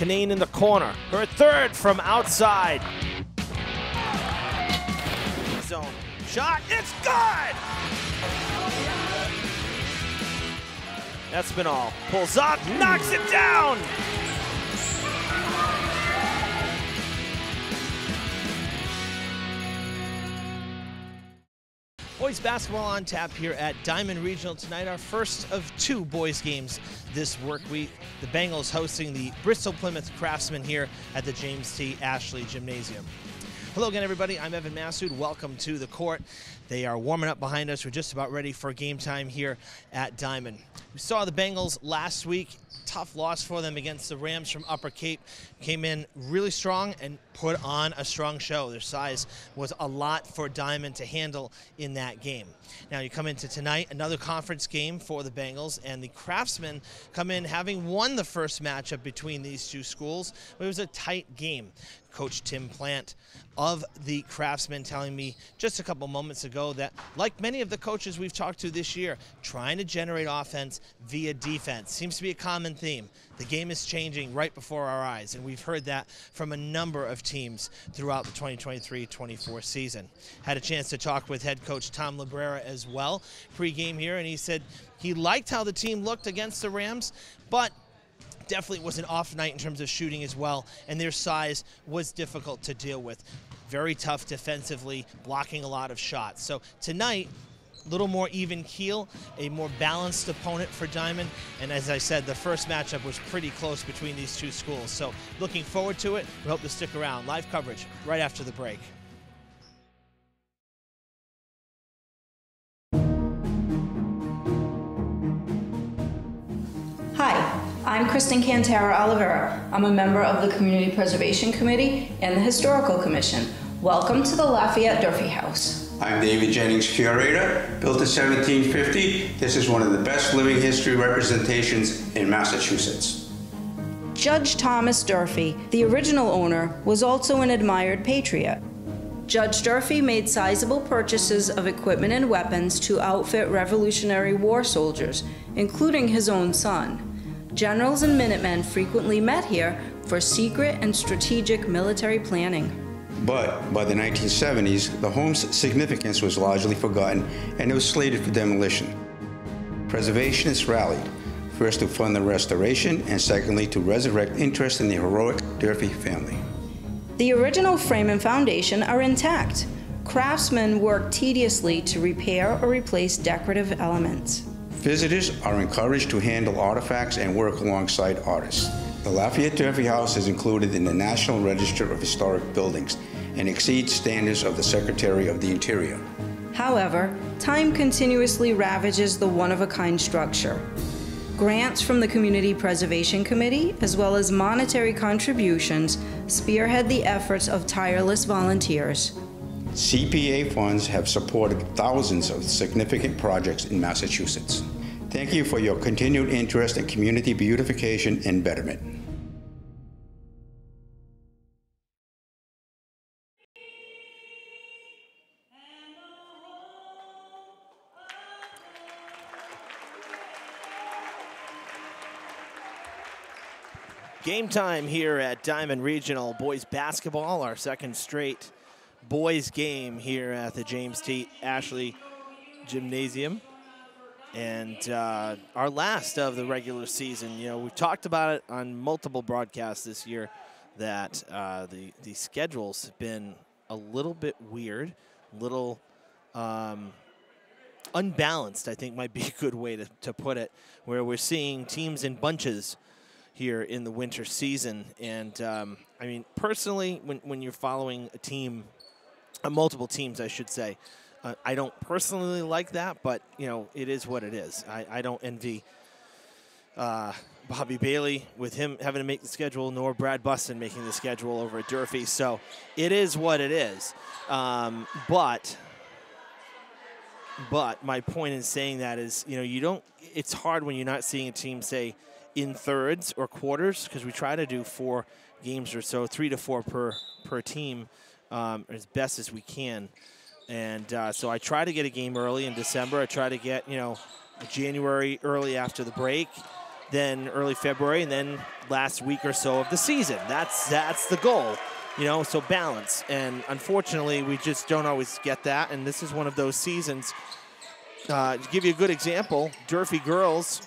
Canane in the corner. Her third from outside. Zone. Shot. It's good! Espinal pulls up, knocks it down! Boys basketball on tap here at Diman Regional tonight. Our first of two boys games this work week. The Bengals hosting the Bristol Plymouth Craftsmen here at the James T. Ashley Gymnasium. Hello again, everybody. I'm Evan Massoud. Welcome to the court. They are warming up behind us. We're just about ready for game time here at Diman. We saw the Bengals last week. Tough loss for them against the Rams from Upper Cape. Came in really strong and put on a strong show. Their size was a lot for Diman to handle in that game. Now you come into tonight, another conference game for the Bengals, and the Craftsmen come in having won the first matchup between these two schools. It was a tight game. Coach Tim Plant of the Craftsmen telling me just a couple moments ago that, like many of the coaches we've talked to this year, trying to generate offense via defense seems to be a common theme. The game is changing right before our eyes, and we've heard that from a number of teams throughout the 2023-24 season. Had a chance to talk with head coach Tom Librera as well pre-game here, and he said he liked how the team looked against the Rams, but definitely was an off night in terms of shooting as well, and their size was difficult to deal with. Very tough defensively, blocking a lot of shots. So tonight, a little more even keel, a more balanced opponent for Diman. And as I said, the first matchup was pretty close between these two schools. So looking forward to it. We hope to stick around. Live coverage right after the break. I'm Kristen Cantara Oliveira. I'm a member of the Community Preservation Committee and the Historical Commission. Welcome to the Lafayette Durfee House. I'm David Jennings, curator. Built in 1750, this is one of the best living history representations in Massachusetts. Judge Thomas Durfee, the original owner, was also an admired patriot. Judge Durfee made sizable purchases of equipment and weapons to outfit Revolutionary War soldiers, including his own son. Generals and Minutemen frequently met here for secret and strategic military planning. But by the 1970s, the home's significance was largely forgotten and it was slated for demolition. Preservationists rallied, first to fund the restoration and secondly to resurrect interest in the heroic Durfee family. The original frame and foundation are intact. Craftsmen work tediously to repair or replace decorative elements. Visitors are encouraged to handle artifacts and work alongside artists. The Lafayette Durfee House is included in the National Register of Historic Buildings and exceeds standards of the Secretary of the Interior. However, time continuously ravages the one of a kind structure. Grants from the Community Preservation Committee, as well as monetary contributions, spearhead the efforts of tireless volunteers. CPA funds have supported thousands of significant projects in Massachusetts. Thank you for your continued interest in community beautification and betterment. Game time here at Diman Regional Boys Basketball, our second straight boys game here at the James T. Ashley Gymnasium. And uh, our last of the regular season. You know, we've talked about it on multiple broadcasts this year that uh, the, the schedules have been a little bit weird, little um, unbalanced, I think might be a good way to, to put it, where we're seeing teams in bunches here in the winter season. And um, I mean, personally, when, when you're following a team, uh, multiple teams, I should say, uh, I don't personally like that, but you know, it is what it is. I, I don't envy uh, Bobby Bailey with him having to make the schedule, nor Brad Buston making the schedule over at Durfee. So it is what it is. Um, but but my point in saying that is, you know, you don't. It's hard when you're not seeing a team say in thirds or quarters because we try to do four games or so, three to four per per team, um, as best as we can. And uh, so I try to get a game early in December. I try to get you know January early after the break, then early February, and then last week or so of the season. That's that's the goal, you know. So balance, and unfortunately, we just don't always get that. And this is one of those seasons. Uh, to give you a good example, Durfee girls.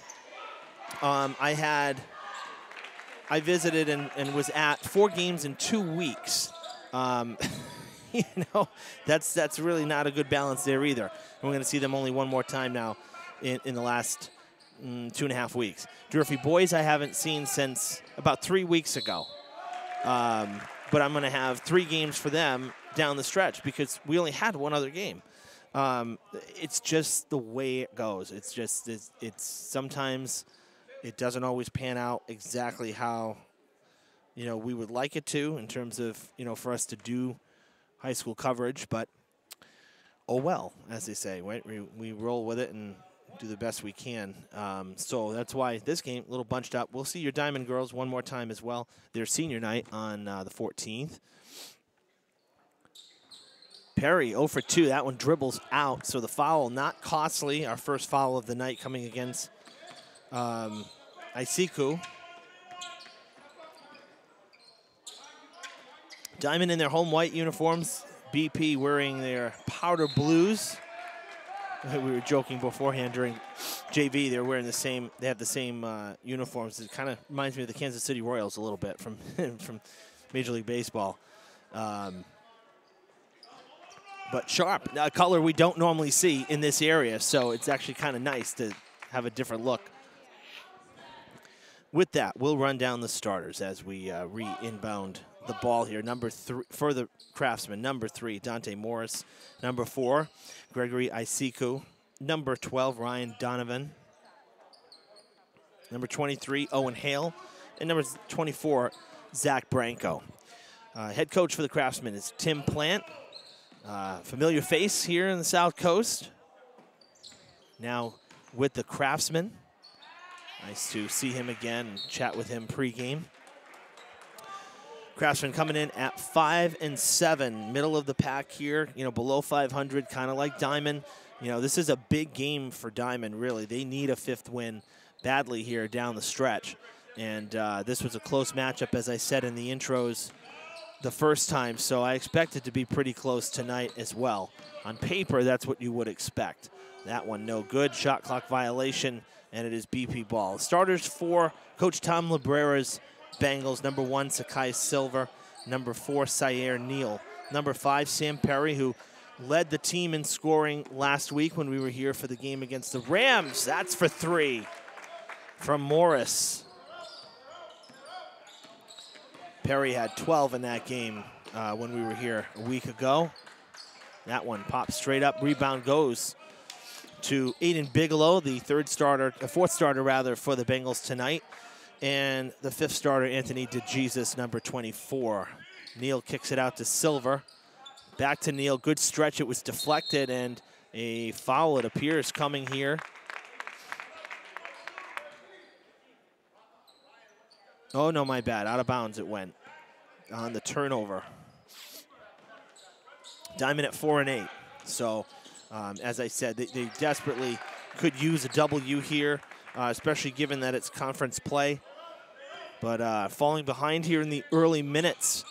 Um, I had, I visited and, and was at four games in two weeks. Um, you know, that's that's really not a good balance there either. We're going to see them only one more time now in, in the last mm, two and a half weeks. Durfee boys I haven't seen since about three weeks ago. Um, but I'm going to have three games for them down the stretch because we only had one other game. Um, it's just the way it goes. It's just it's, it's sometimes it doesn't always pan out exactly how you know we would like it to in terms of you know for us to do high school coverage, but oh well, as they say, right? We, we roll with it and do the best we can. Um, so that's why this game, a little bunched up. We'll see your Diman Girls one more time as well. Their senior night on uh, the 14th. Perry 0 for 2. That one dribbles out. So the foul not costly. Our first foul of the night coming against um, Isiku. Diman in their home white uniforms. BP wearing their powder blues. We were joking beforehand during JV. They're wearing the same. They have the same uh, uniforms. It kind of reminds me of the Kansas City Royals a little bit from from Major League Baseball. Um, but sharp, a color we don't normally see in this area, so it's actually kind of nice to have a different look. With that, we'll run down the starters as we uh, re-inbound the ball here. Number three for the Craftsman. Number three, Dante Morris. Number four, Gregory Isiku. Number 12, Ryan Donovan. Number 23, Owen Hale. And number 24, Zach Branco. Uh, head coach for the Craftsman is Tim Plant. Uh, familiar face here in the South Coast. Now with the Craftsman. Nice to see him again and chat with him pregame. Craftsman coming in at five and seven, middle of the pack here. You know, below 500, kind of like Diman. You know, this is a big game for Diman. Really, they need a fifth win badly here down the stretch. And uh, this was a close matchup, as I said in the intros the first time. So I expect it to be pretty close tonight as well. On paper, that's what you would expect. That one no good. Shot clock violation, and it is BP ball. Starters for Coach Tom Librera's Bengals. Number one, Sakai Silver. Number four, Syer Neal. Number five, Sam Perry, who led the team in scoring last week when we were here for the game against the Rams. That's for three from Morris. Perry had 12 in that game uh, when we were here a week ago. That one pops straight up. Rebound goes to Aiden Bigelow, the third starter, the fourth starter rather, for the Bengals tonight. And the fifth starter, Anthony DeJesus, number 24. Neal kicks it out to Silver. Back to Neal. Good stretch. It was deflected, and a foul, it appears, coming here. Oh, no, my bad. Out of bounds it went on the turnover. Diman at four and eight. So, um, as I said, they, they, desperately could use a W here, uh, especially given that it's conference play. But uh, falling behind here in the early minutes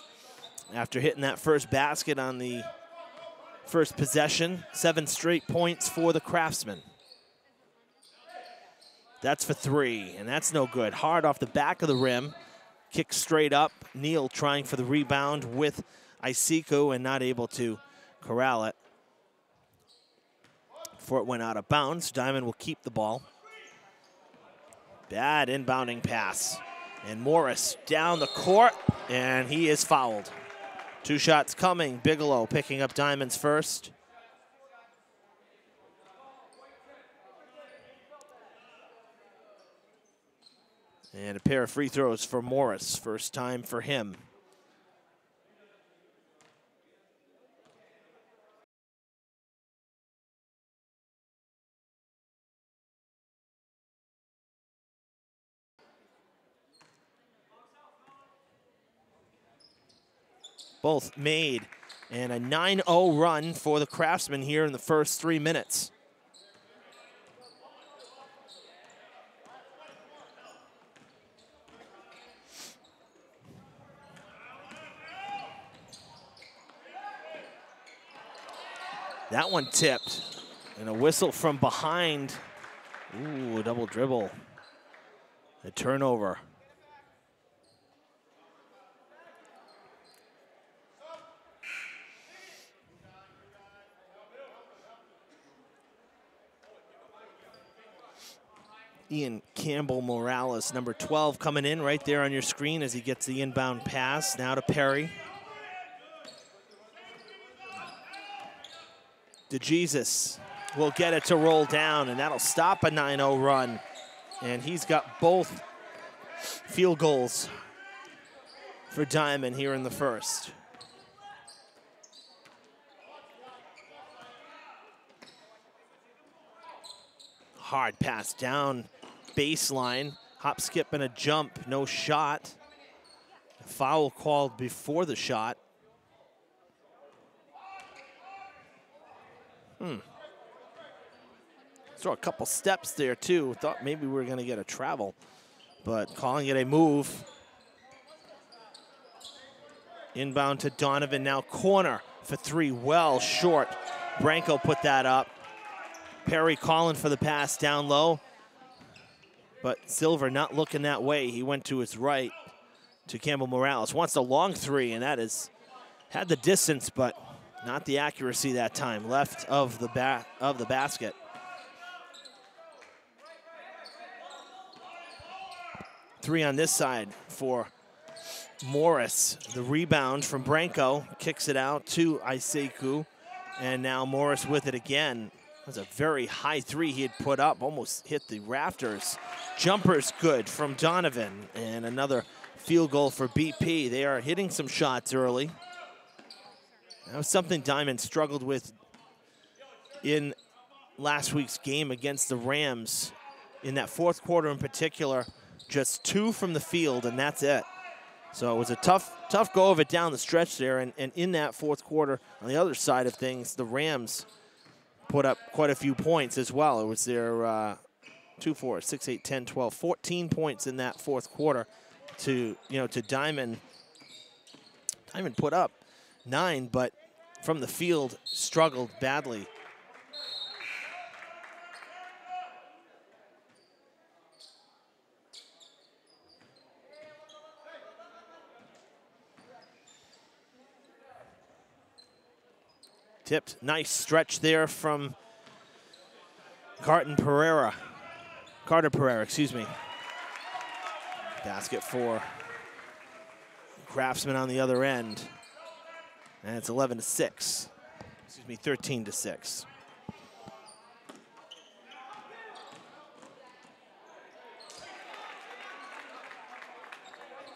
after hitting that first basket on the first possession. Seven straight points for the Craftsman. That's for three, and that's no good. Hard off the back of the rim. Kick straight up. Neal trying for the rebound with Isiku and not able to corral it. Before it went out of bounds, Diman will keep the ball. Bad inbounding pass. And Morris down the court, and he is fouled. Two shots coming. Bigelow picking up Dimans first. And a pair of free throws for Morris. First time for him. both made. And a 9-0 run for the Craftsmen here in the first three minutes. That one tipped. And a whistle from behind. Ooh, a double dribble. A turnover. Ian Campbell Morales, number 12, coming in right there on your screen as he gets the inbound pass. Now to Perry. DeJesus will get it to roll down, and that'll stop a 9-0 run. And he's got both field goals for Diman here in the first. Hard pass down baseline. Hop, skip, and a jump. No shot. Foul called before the shot. Hmm. Throw a couple steps there, too. Thought maybe we were going to get a travel, but calling it a move. Inbound to Donovan, now corner for three, well short. Branco put that up. Perry calling for the pass down low. But Silver not looking that way. He went to his right to Campbell Morales. Wants a long three, and that is had the distance, but not the accuracy that time. Left of the bat of the basket. Three on this side for Morris. The rebound from Branco kicks it out to Iseiku. And now Morris with it again. That was a very high three he had put up, almost hit the rafters. Jumper's good from Donovan, and another field goal for BP. They are hitting some shots early. That was something Diman struggled with in last week's game against the Rams. In that fourth quarter in particular, just two from the field, and that's it. So it was a tough, tough go of it down the stretch there. And, and in that fourth quarter, on the other side of things, the Rams put up quite a few points as well. It was their uh, 2, 4, 6, 8, 10, 12, 14 points in that fourth quarter to, you know, to Diman. Diman put up nine, but from the field struggled badly. Tipped. Nice stretch there from Carton Pereira. Carter Pereira, excuse me. Basket for Craftsman on the other end. And it's 11 to 6. Excuse me, 13 to 6.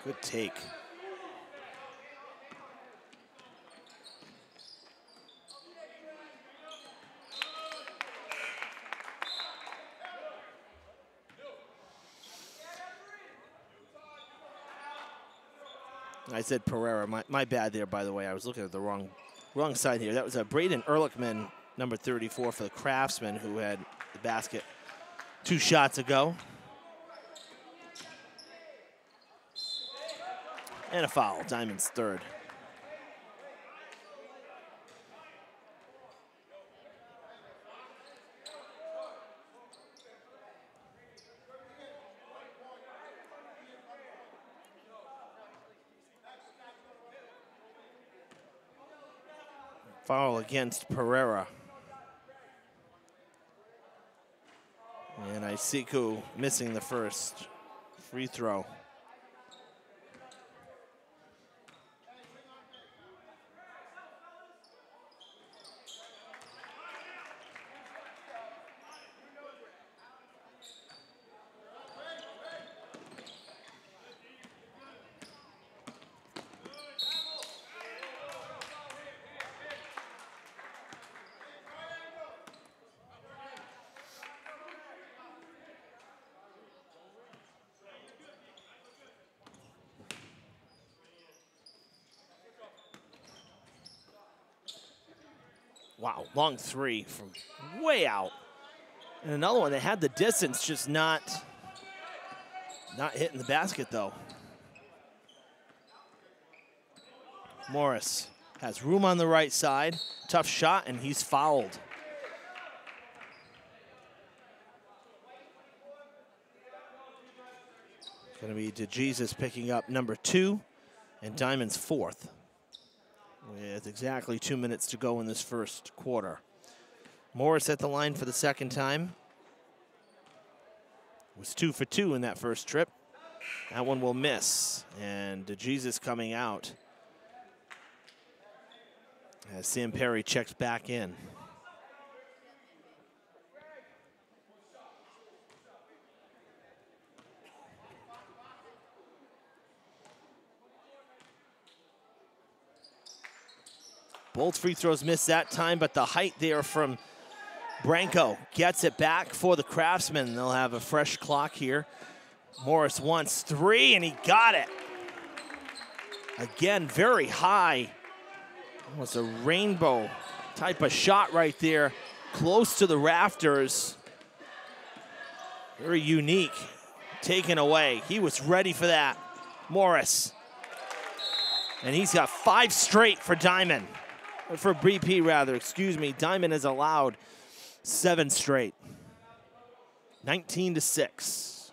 Good take. I said Pereira. My, my bad there, by the way. I was looking at the wrong wrong side here. That was a Braden Ehrlichman, number 34 for the Craftsman, who had the basket two shots ago. And a foul. Diman's third. Against Pereira. And Iseiku missing the first free throw. Wow, long three from way out. And another one that had the distance, just not, not hitting the basket though. Morris has room on the right side. Tough shot, and he's fouled. Going to be DeJesus picking up number two and Diman's fourth with exactly two minutes to go in this first quarter. Morris at the line for the second time. Was two for two in that first trip. That one will miss. And DeJesus coming out as Sam Perry checks back in. Both free throws missed that time, but the height there from Branco gets it back for the Craftsman. They'll have a fresh clock here. Morris wants three, and he got it. Again, very high. Was a rainbow type of shot right there, close to the rafters. Very unique. Taken away. He was ready for that. Morris. And he's got five straight for Diman for BP rather, excuse me. Diman has allowed seven straight. 19 to 6.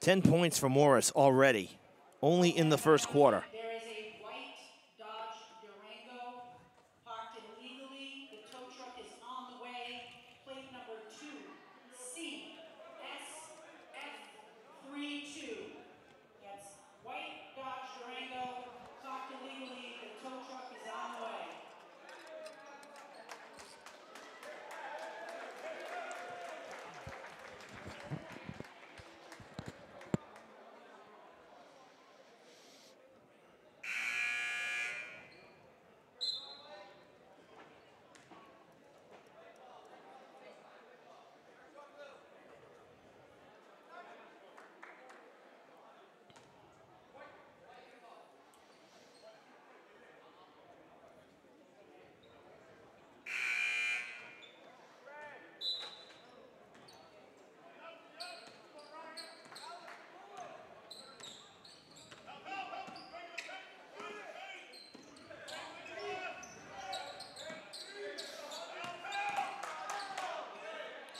Ten points for Morris already, only in the first quarter.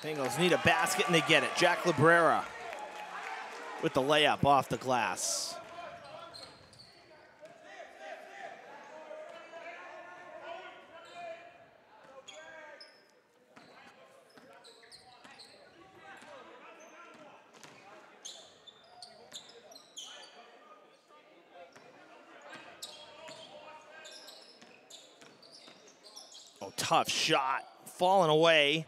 Bengals need a basket and they get it. Jack Librera with the layup off the glass. Oh, tough shot. Falling away.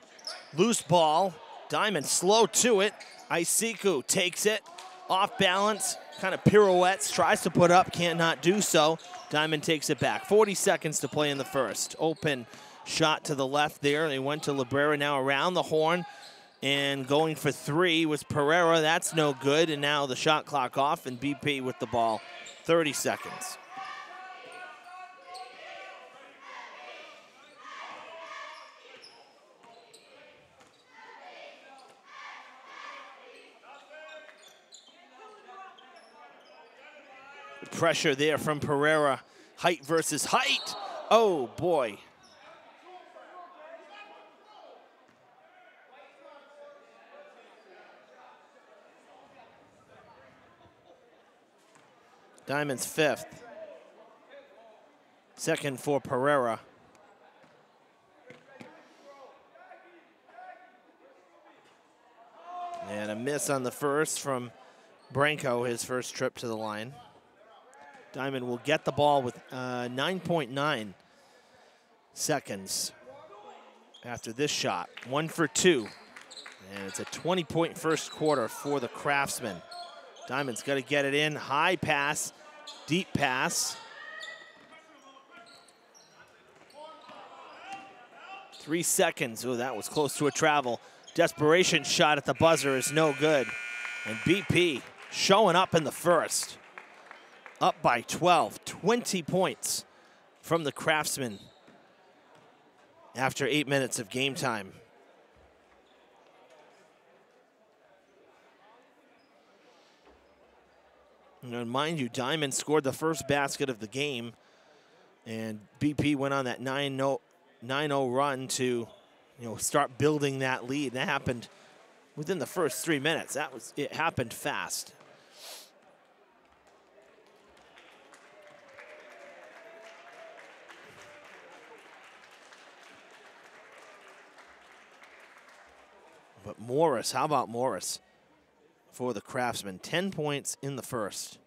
Loose ball. Diman slow to it. Isiku takes it. Off balance. Kind of pirouettes. Tries to put up. Can't not do so. Diman takes it back. 40 seconds to play in the first. Open shot to the left there. They went to Librera now around the horn. And going for three was Pereira. That's no good. And now the shot clock off and BP with the ball. 30 seconds. Pressure there from Pereira. Height versus height. Oh, boy. Diman's fifth. Second for Pereira. And a miss on the first from Branco, his first trip to the line. Diman will get the ball with 9.9 uh, seconds after this shot. One for two. And it's a 20-point first quarter for the Craftsman. Diman's got to get it in. High pass, deep pass. Three seconds. Oh, that was close to a travel. Desperation shot at the buzzer is no good. And BP showing up in the first up by 12, 20 points from the Craftsman after eight minutes of game time. And mind you, Diman scored the first basket of the game, and BP went on that 9-0 run to, you know, start building that lead. That happened within the first three minutes. That was it happened fast. But Morris, how about Morris for the Craftsman? 10 points in the first.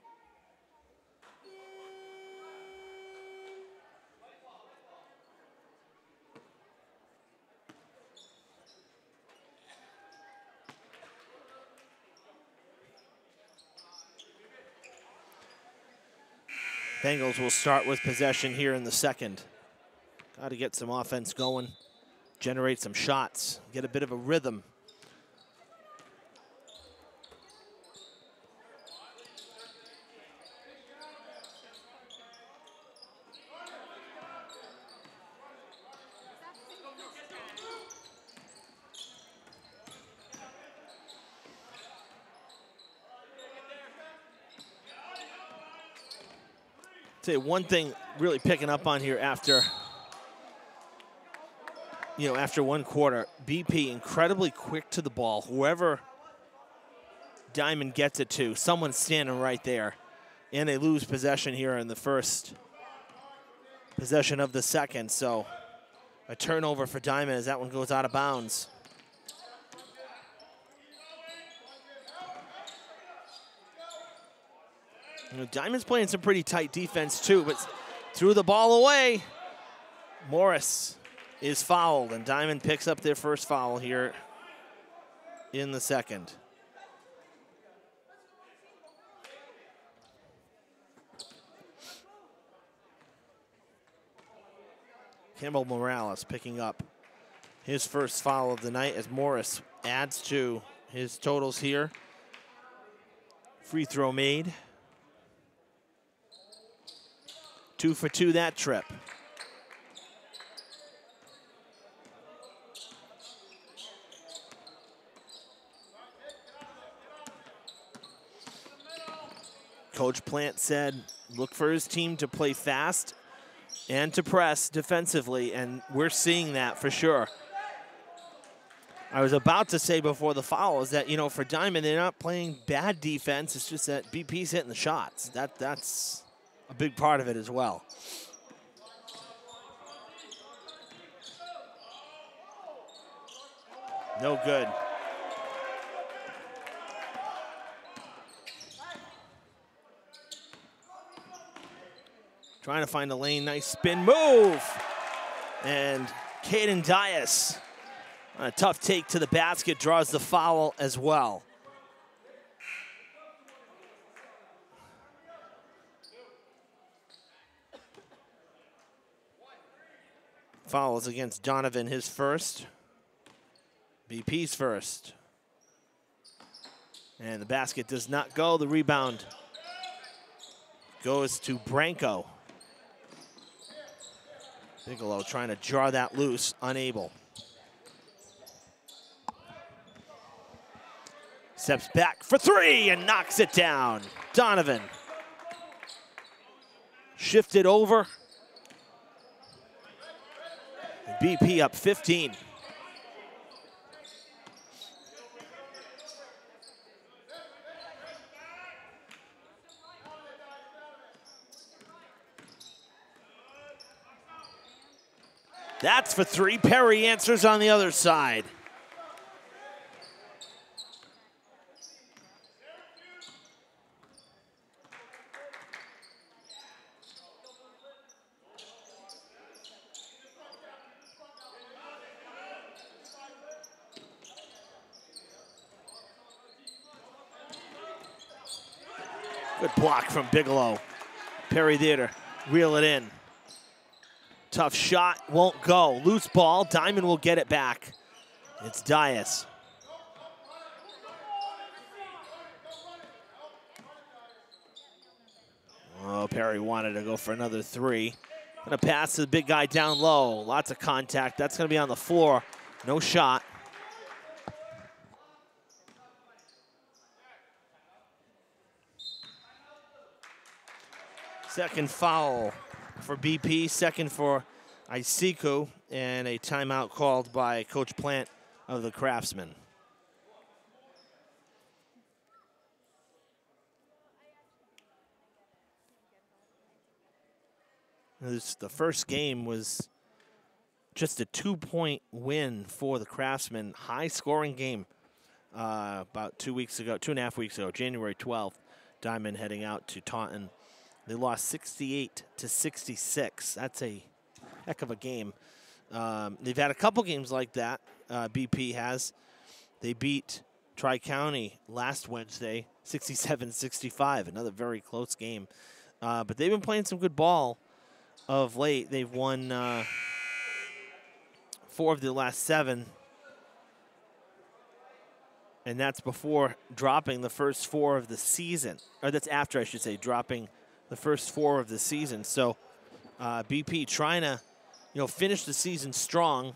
Bengals will start with possession here in the second. Got to get some offense going, generate some shots, get a bit of a rhythm. One thing really picking up on here after you know, after one quarter, BP incredibly quick to the ball. Whoever Diman gets it to, someone's standing right there. And they lose possession here in the first possession of the second. So a turnover for Diman as that one goes out of bounds. Know, Diman's playing some pretty tight defense too, but threw the ball away. Morris is fouled, and Diman picks up their first foul here in the second. Campbell Morales picking up his first foul of the night as Morris adds to his totals here. Free throw made. Two for two that trip. Coach Plant said, look for his team to play fast and to press defensively, and we're seeing that for sure. I was about to say before the foul is that, you know, for Diman, they're not playing bad defense. It's just that BP's hitting the shots. That That's a big part of it as well. No good. Trying to find a lane, nice spin move. And Caden Dias, a tough take to the basket, draws the foul as well. Fouls against Donovan, his first. BP's first. And the basket does not go. The rebound goes to Branco. Bigelow trying to jar that loose, unable. Steps back for three and knocks it down. Donovan. Shifted over. BP up 15. That's for three. Perry answers on the other side. Good block from Bigelow. Perry Theater, reel it in. Tough shot, won't go. Loose ball, Diamond will get it back. It's Dias. Oh, Perry wanted to go for another three. Gonna pass to the big guy down low. Lots of contact. That's gonna be on the floor. No shot. Second foul for BP, second for Isiku, and a timeout called by Coach Plant of the Craftsmen. This, the first game was just a two-point win for the Craftsmen. High-scoring game uh, about two weeks ago, two and a half weeks ago, January 12th. Diman heading out to Taunton. They lost 68 to 66. That's a heck of a game. Um, they've had a couple games like that. Uh, BP has. They beat Tri County last Wednesday, 67-65. Another very close game. Uh, but they've been playing some good ball of late. They've won uh, four of the last seven. And that's before dropping the first four of the season. Or that's after, I should say, dropping the first four of the season. So uh, BP trying to, you know, finish the season strong.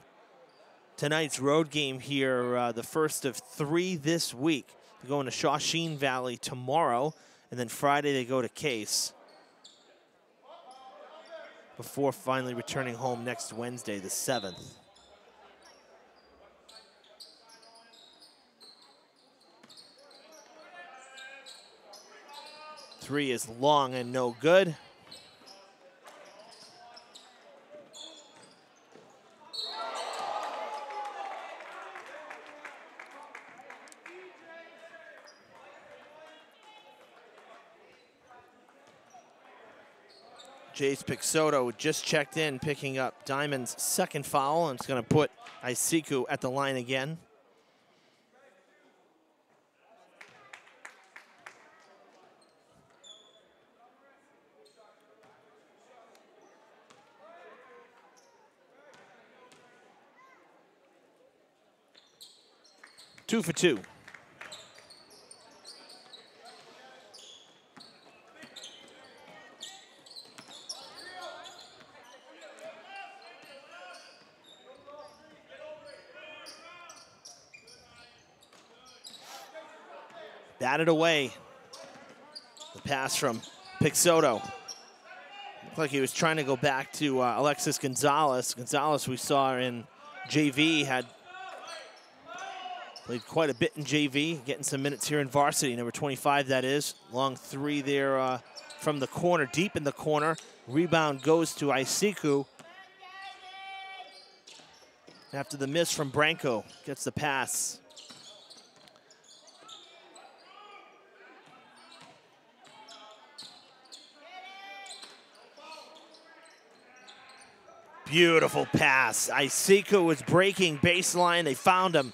Tonight's road game here, uh, the first of three this week. They're going to Shawsheen Valley tomorrow, and then Friday they go to Case before finally returning home next Wednesday, the 7th. Three is long and no good. Jace Peixoto just checked in, picking up Diman's second foul, and it's going to put Isiku at the line again. Two for two. batted away. The pass from Peixoto. Looked like he was trying to go back to uh, Alexis Gonzalez. Gonzalez, we saw in JV, had played quite a bit in JV, getting some minutes here in varsity. Number 25, that is. Long three there uh, from the corner, deep in the corner. Rebound goes to Isiku. After the miss from Branco, gets the pass. Beautiful pass. Isiku was breaking baseline. They found him.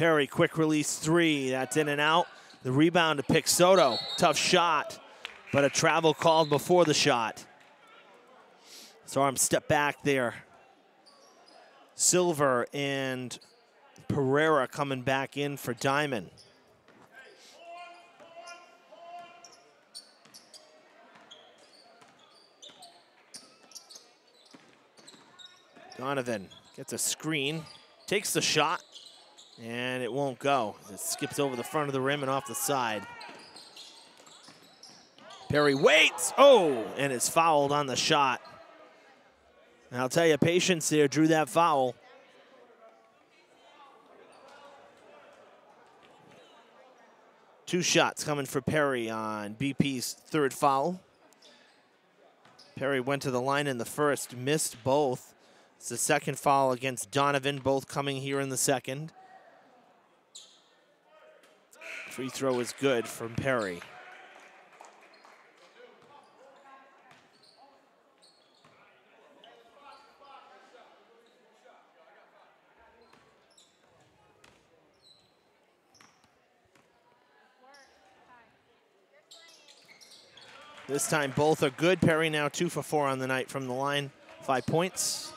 Perry, quick release three. That's in and out. The rebound to Peixoto. Tough shot, but a travel called before the shot. So arm step back there. Silver and Pereira coming back in for Diman. Donovan gets a screen, takes the shot, and it won't go. It skips over the front of the rim and off the side. Perry waits. Oh, and it's fouled on the shot. And I'll tell you, patience there drew that foul. Two shots coming for Perry on BP's third foul. Perry went to the line in the first, missed both. It's the second foul against Donovan, both coming here in the second. Free throw is good from Perry. This time both are good. Perry now two for four on the night from the line. Five points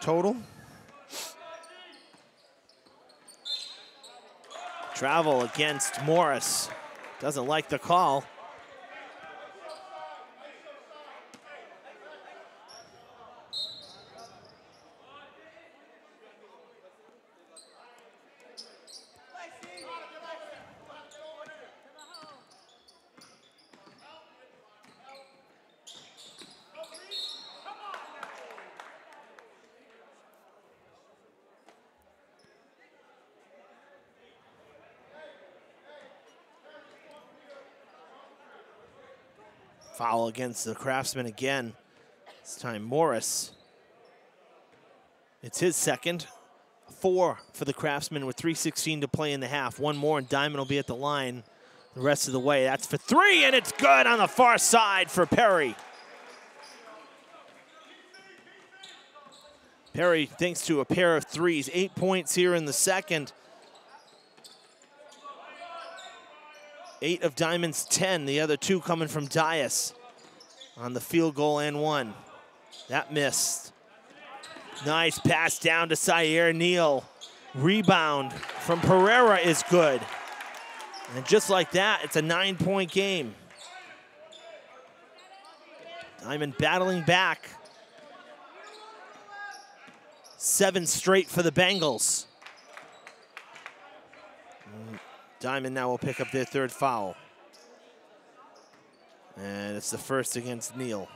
total. Travel against Morris. Doesn't like the call. Foul against the Craftsman again. This time Morris. It's his second. Four for the Craftsman with 3.16 to play in the half. One more and Diman will be at the line the rest of the way. That's for three and it's good on the far side for Perry. Perry, thanks to a pair of threes, eight points here in the second. Eight of Diman's 10, the other two coming from Dias on the field goal and one. That missed. Nice pass down to Syer Neal. Rebound from Pereira is good. And just like that, it's a nine point game. Diman battling back. Seven straight for the Bengals. Diman now will pick up their third foul. And it's the first against Neal.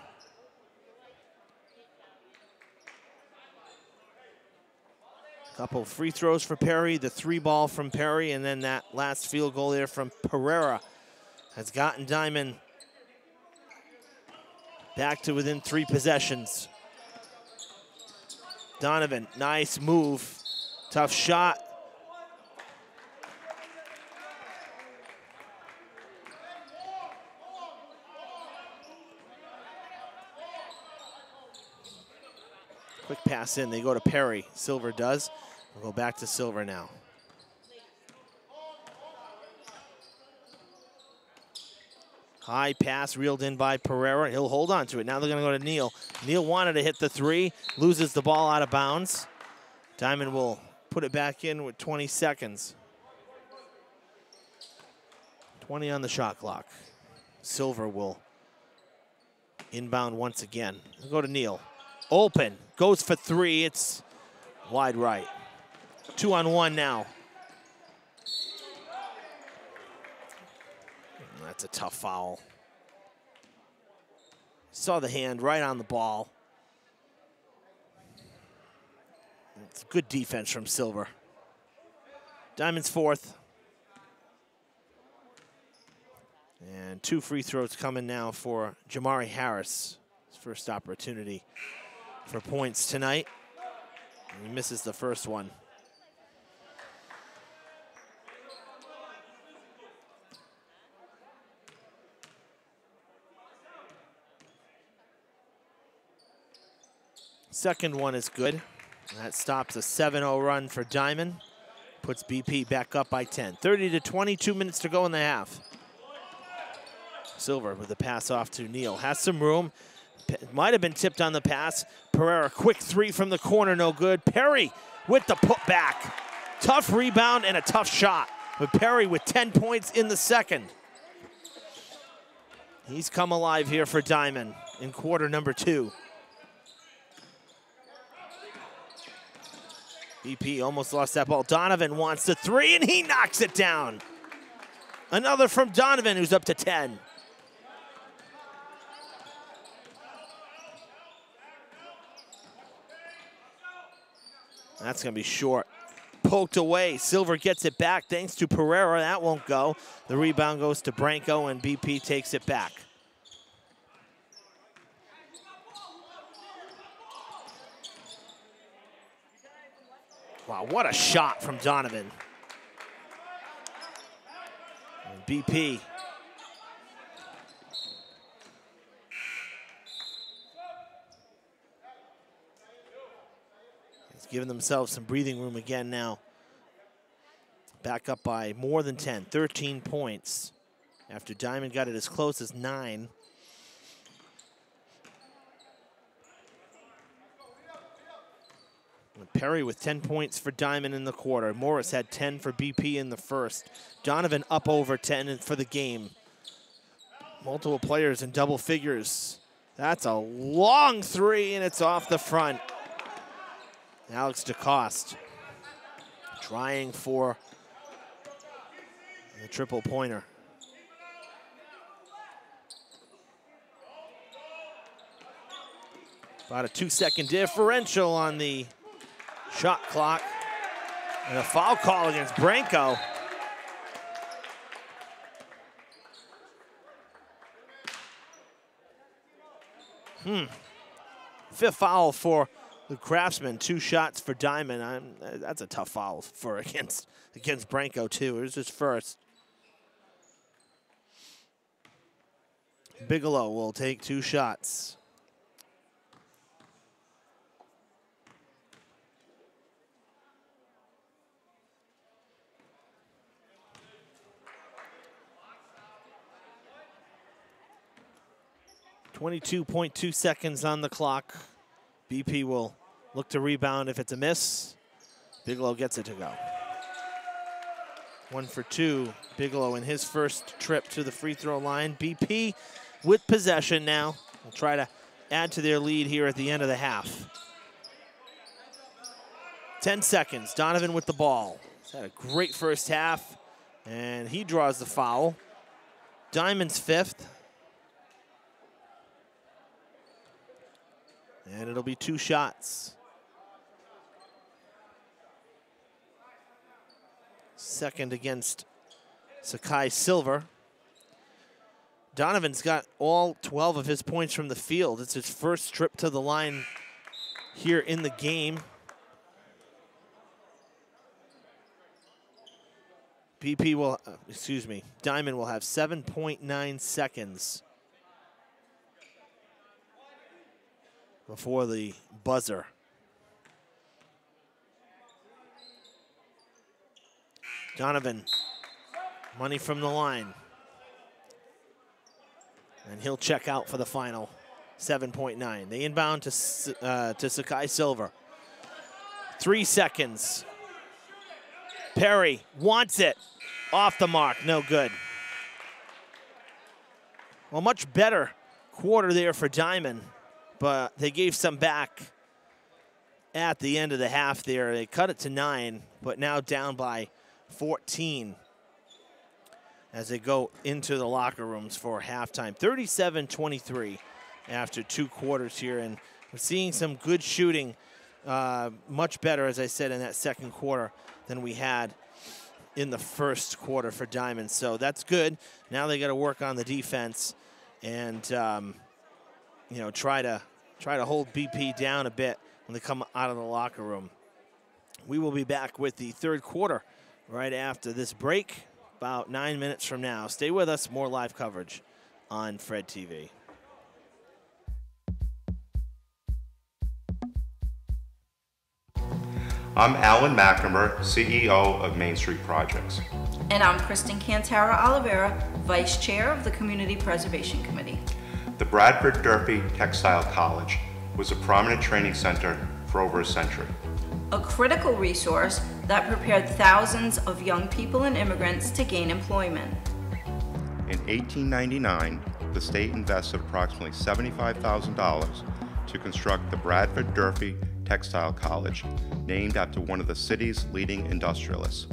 Couple free throws for Perry, the three ball from Perry, and then that last field goal there from Pereira has gotten Diman back to within three possessions. Donovan, nice move. Tough shot. Quick pass in. They go to Perry. Silver does. We'll go back to Silver now. High pass reeled in by Pereira. He'll hold on to it. Now they're going to go to Neal. Neal wanted to hit the three, loses the ball out of bounds. Diman will put it back in with 20 seconds. 20 on the shot clock. Silver will inbound once again. We'll go to Neal. Open, goes for three. It's wide right. Two on one now. That's a tough foul. Saw the hand right on the ball. It's good defense from Silver. Diman's fourth. And two free throws coming now for Jamari Harris. His first opportunity for points tonight. He misses the first one. Second one is good. That stops a 7-0 run for Diman. Puts BP back up by 10. 30 to 22 minutes to go in the half. Silver with the pass off to Neal. Has some room. Might have been tipped on the pass. Pereira, quick three from the corner, no good. Perry with the putback. Tough rebound and a tough shot. But Perry with 10 points in the second. He's come alive here for Diman in quarter number two. BP almost lost that ball. Donovan wants the three, and he knocks it down. Another from Donovan, who's up to 10. That's going to be short. Poked away. Silver gets it back thanks to Pereira. That won't go. The rebound goes to Branco, and BP takes it back. Wow, what a shot from Donovan. And BP. Giving themselves some breathing room again now. Back up by more than 10, 13 points. After Diman got it as close as nine. Perry with 10 points for Diman in the quarter. Morris had 10 for BP in the first. Donovan up over 10 for the game. Multiple players in double figures. That's a long three, and it's off the front. Alex DeCoste trying for the triple pointer. About a two second differential on the Shot clock. And a foul call against Branco. Hmm. Fifth foul for the Craftsman. Two shots for Diman. I'm, that's a tough foul for against against Branco too. It was his first. Bigelow will take two shots. Twenty-two point two seconds on the clock. BP will look to rebound if it's a miss. Bigelow gets it to go. One for two. Bigelow in his first trip to the free throw line. BP with possession now. Will try to add to their lead here at the end of the half. 10 seconds. Donovan with the ball. He's had a great first half, and he draws the foul. Diman's fifth. And it'll be two shots. Second against Sakai Silver. Donovan's got all 12 of his points from the field. It's his first trip to the line here in the game. BP will, uh, excuse me, Diman will have 7.9 seconds before the buzzer. Donovan, money from the line. And he'll check out for the final 7.9. They inbound to, uh, to Sakai Silver. Three seconds. Perry wants it. Off the mark, no good. Well, much better quarter there for Diman, but they gave some back at the end of the half there. They cut it to nine, but now down by 14 as they go into the locker rooms for halftime. 37-23 after two quarters here, and we're seeing some good shooting, uh, much better, as I said, in that second quarter than we had in the first quarter for Diman. So that's good. Now they got to work on the defense and um, you know try to try to hold BP down a bit when they come out of the locker room. We will be back with the third quarter right after this break, about nine minutes from now. Stay with us, more live coverage on Fred TV. I'm Alan McNamara, CEO of Main Street Projects. And I'm Kristen Cantara Oliveira, Vice Chair of the Community Preservation Committee. The Bradford Durfee Textile College was a prominent training center for over a century. A critical resource that prepared thousands of young people and immigrants to gain employment. In 1899, the state invested approximately $75,000 to construct the Bradford Durfee Textile College, named after one of the city's leading industrialists.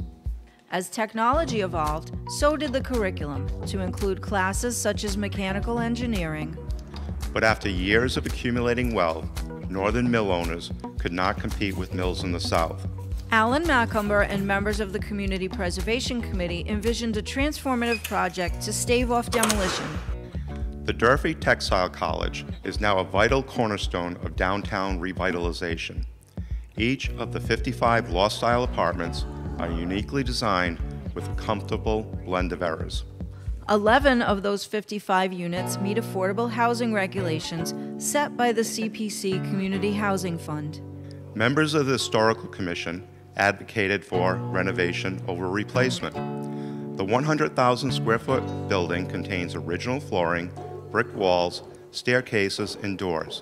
As technology evolved, so did the curriculum to include classes such as mechanical engineering. But after years of accumulating wealth, northern mill owners could not compete with mills in the south. Alan Macumber and members of the Community Preservation Committee envisioned a transformative project to stave off demolition. The Durfee Textile College is now a vital cornerstone of downtown revitalization. Each of the 55 lost style apartments are uniquely designed with a comfortable blend of errors. 11 of those 55 units meet affordable housing regulations set by the CPC Community Housing Fund. Members of the Historical Commission advocated for renovation over replacement. The 100,000 square foot building contains original flooring, brick walls, staircases, and doors.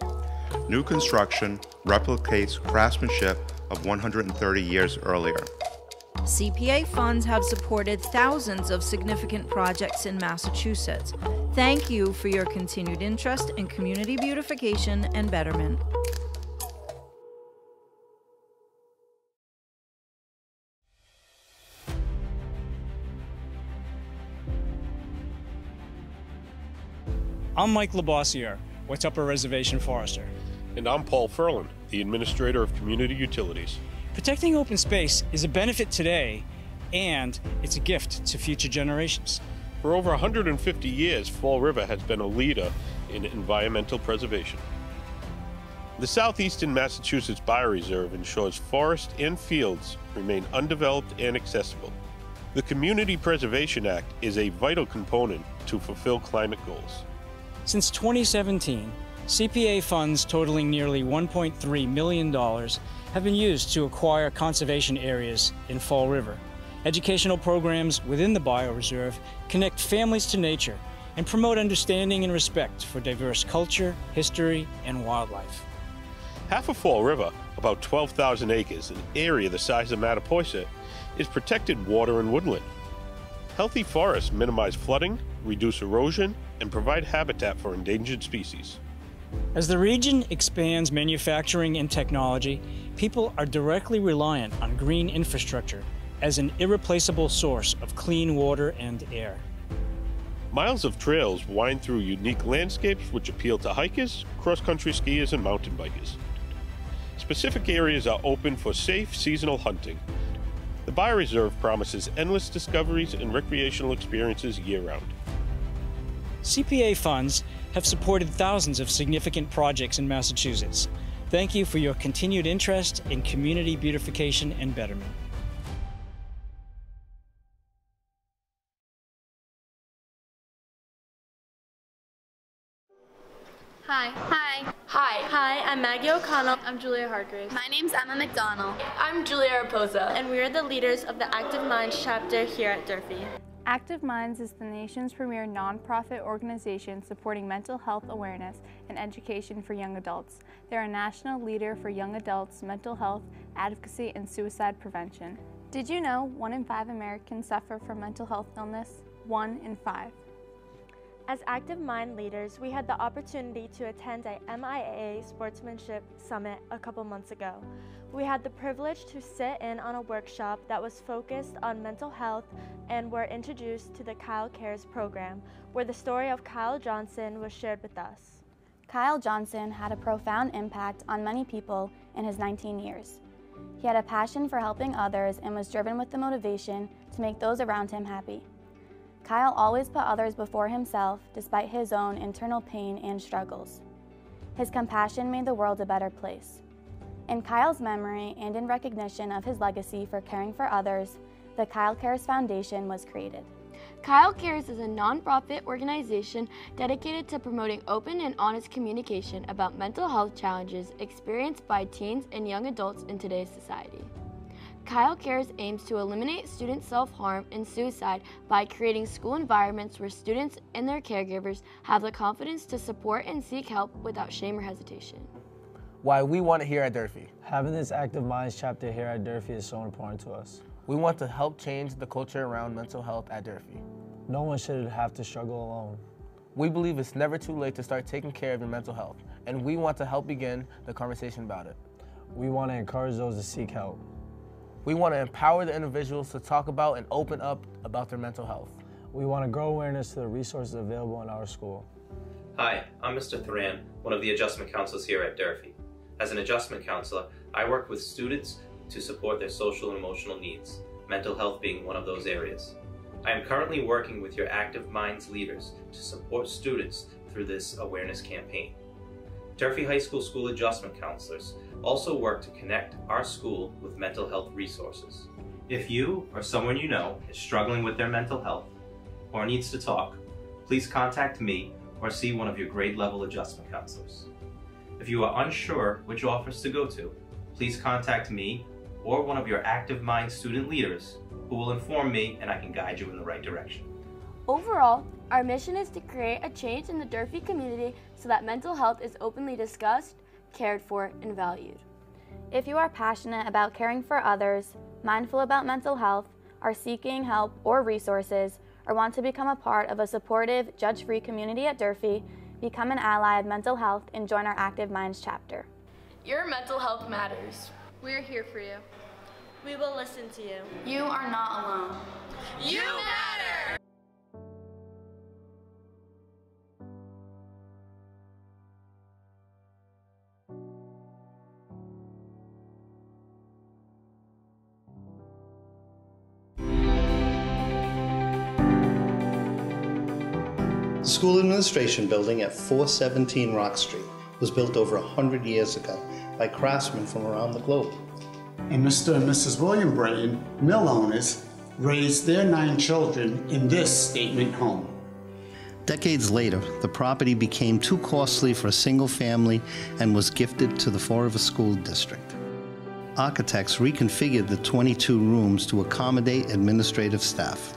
New construction replicates craftsmanship of 130 years earlier. CPA funds have supported thousands of significant projects in Massachusetts. Thank you for your continued interest in community beautification and betterment. I'm Mike Labossiere, Upper Reservation Forester. And I'm Paul Ferland, the Administrator of Community Utilities. Protecting open space is a benefit today, and it's a gift to future generations. For over 150 years, Fall River has been a leader in environmental preservation. The southeastern Massachusetts Bioreserve ensures forests and fields remain undeveloped and accessible. The Community Preservation Act is a vital component to fulfill climate goals. Since 2017, CPA funds totaling nearly $1.3 million have been used to acquire conservation areas in Fall River. Educational programs within the bioreserve connect families to nature and promote understanding and respect for diverse culture, history, and wildlife. Half of Fall River, about 12,000 acres, an area the size of Mattapoisett, is protected water and woodland. Healthy forests minimize flooding, reduce erosion, and provide habitat for endangered species. As the region expands manufacturing and technology, people are directly reliant on green infrastructure as an irreplaceable source of clean water and air. Miles of trails wind through unique landscapes which appeal to hikers, cross country skiers, and mountain bikers. Specific areas are open for safe seasonal hunting. The bioreserve promises endless discoveries and recreational experiences year round. CPA funds have supported thousands of significant projects in Massachusetts. Thank you for your continued interest in community beautification and betterment. Hi. Hi. Hi. Hi, I'm Maggie O'Connell. I'm Julia Hargraves. My name's Emma McDonald. I'm Julia Raposa. And we are the leaders of the Active Minds chapter here at Durfee. Active Minds is the nation's premier nonprofit organization supporting mental health awareness and education for young adults. They're a national leader for young adults' mental health, advocacy, and suicide prevention. Did you know one in five Americans suffer from mental health illness? One in five. As Active Mind leaders, we had the opportunity to attend a MIAA Sportsmanship Summit a couple months ago. We had the privilege to sit in on a workshop that was focused on mental health and were introduced to the Kyle Cares program, where the story of Kyle Johnson was shared with us. Kyle Johnson had a profound impact on many people in his 19 years. He had a passion for helping others and was driven with the motivation to make those around him happy. Kyle always put others before himself despite his own internal pain and struggles. His compassion made the world a better place. In Kyle's memory and in recognition of his legacy for caring for others, the Kyle Cares Foundation was created. Kyle Cares is a nonprofit organization dedicated to promoting open and honest communication about mental health challenges experienced by teens and young adults in today's society. Kyle Cares aims to eliminate student self-harm and suicide by creating school environments where students and their caregivers have the confidence to support and seek help without shame or hesitation. Why we want it here at Durfee. Having this Active Minds chapter here at Durfee is so important to us. We want to help change the culture around mental health at Durfee. No one should have to struggle alone. We believe it's never too late to start taking care of your mental health, and we want to help begin the conversation about it. We want to encourage those to seek help. We want to empower the individuals to talk about and open up about their mental health. We want to grow awareness to the resources available in our school. Hi, I'm Mr. Thuran, one of the adjustment counselors here at Durfee. As an adjustment counselor, I work with students to support their social and emotional needs, mental health being one of those areas. I am currently working with your Active Minds leaders to support students through this awareness campaign. Durfee High School School Adjustment Counselors also work to connect our school with mental health resources. If you or someone you know is struggling with their mental health or needs to talk, please contact me or see one of your grade level adjustment counselors. If you are unsure which office to go to, please contact me or one of your Active Mind student leaders who will inform me and I can guide you in the right direction. Overall, our mission is to create a change in the Durfee community so that mental health is openly discussed, cared for, and valued. If you are passionate about caring for others, mindful about mental health, are seeking help or resources, or want to become a part of a supportive, judge-free community at Durfee, become an ally of mental health and join our Active Minds chapter. Your mental health matters. We're here for you. We will listen to you. You are not alone. You matter! School Administration Building at 417 Rock Street was built over 100 years ago by craftsmen from around the globe. And Mr. and Mrs. William Brayton, mill owners, raised their nine children in this statement home. Decades later, the property became too costly for a single family and was gifted to the Fall River School District. Architects reconfigured the 22 rooms to accommodate administrative staff.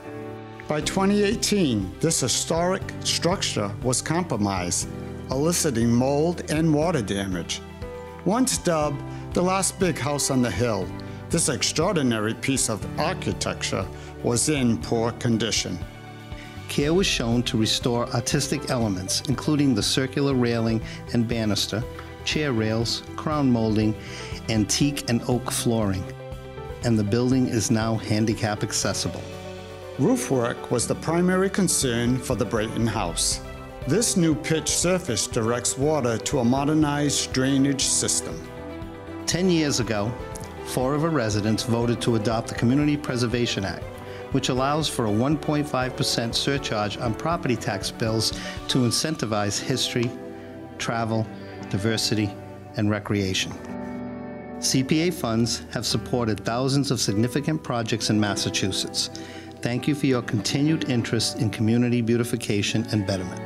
By 2018, this historic structure was compromised, eliciting mold and water damage. Once dubbed the last big house on the hill, this extraordinary piece of architecture was in poor condition. Care was shown to restore artistic elements, including the circular railing and banister, chair rails, crown molding, antique and oak flooring. And the building is now handicap accessible. Roof work was the primary concern for the Brayton House. This new pitch surface directs water to a modernized drainage system. Ten years ago, four of River residents voted to adopt the Community Preservation Act, which allows for a 1.5% surcharge on property tax bills to incentivize history, travel, diversity, and recreation. CPA funds have supported thousands of significant projects in Massachusetts. Thank you for your continued interest in community beautification and betterment.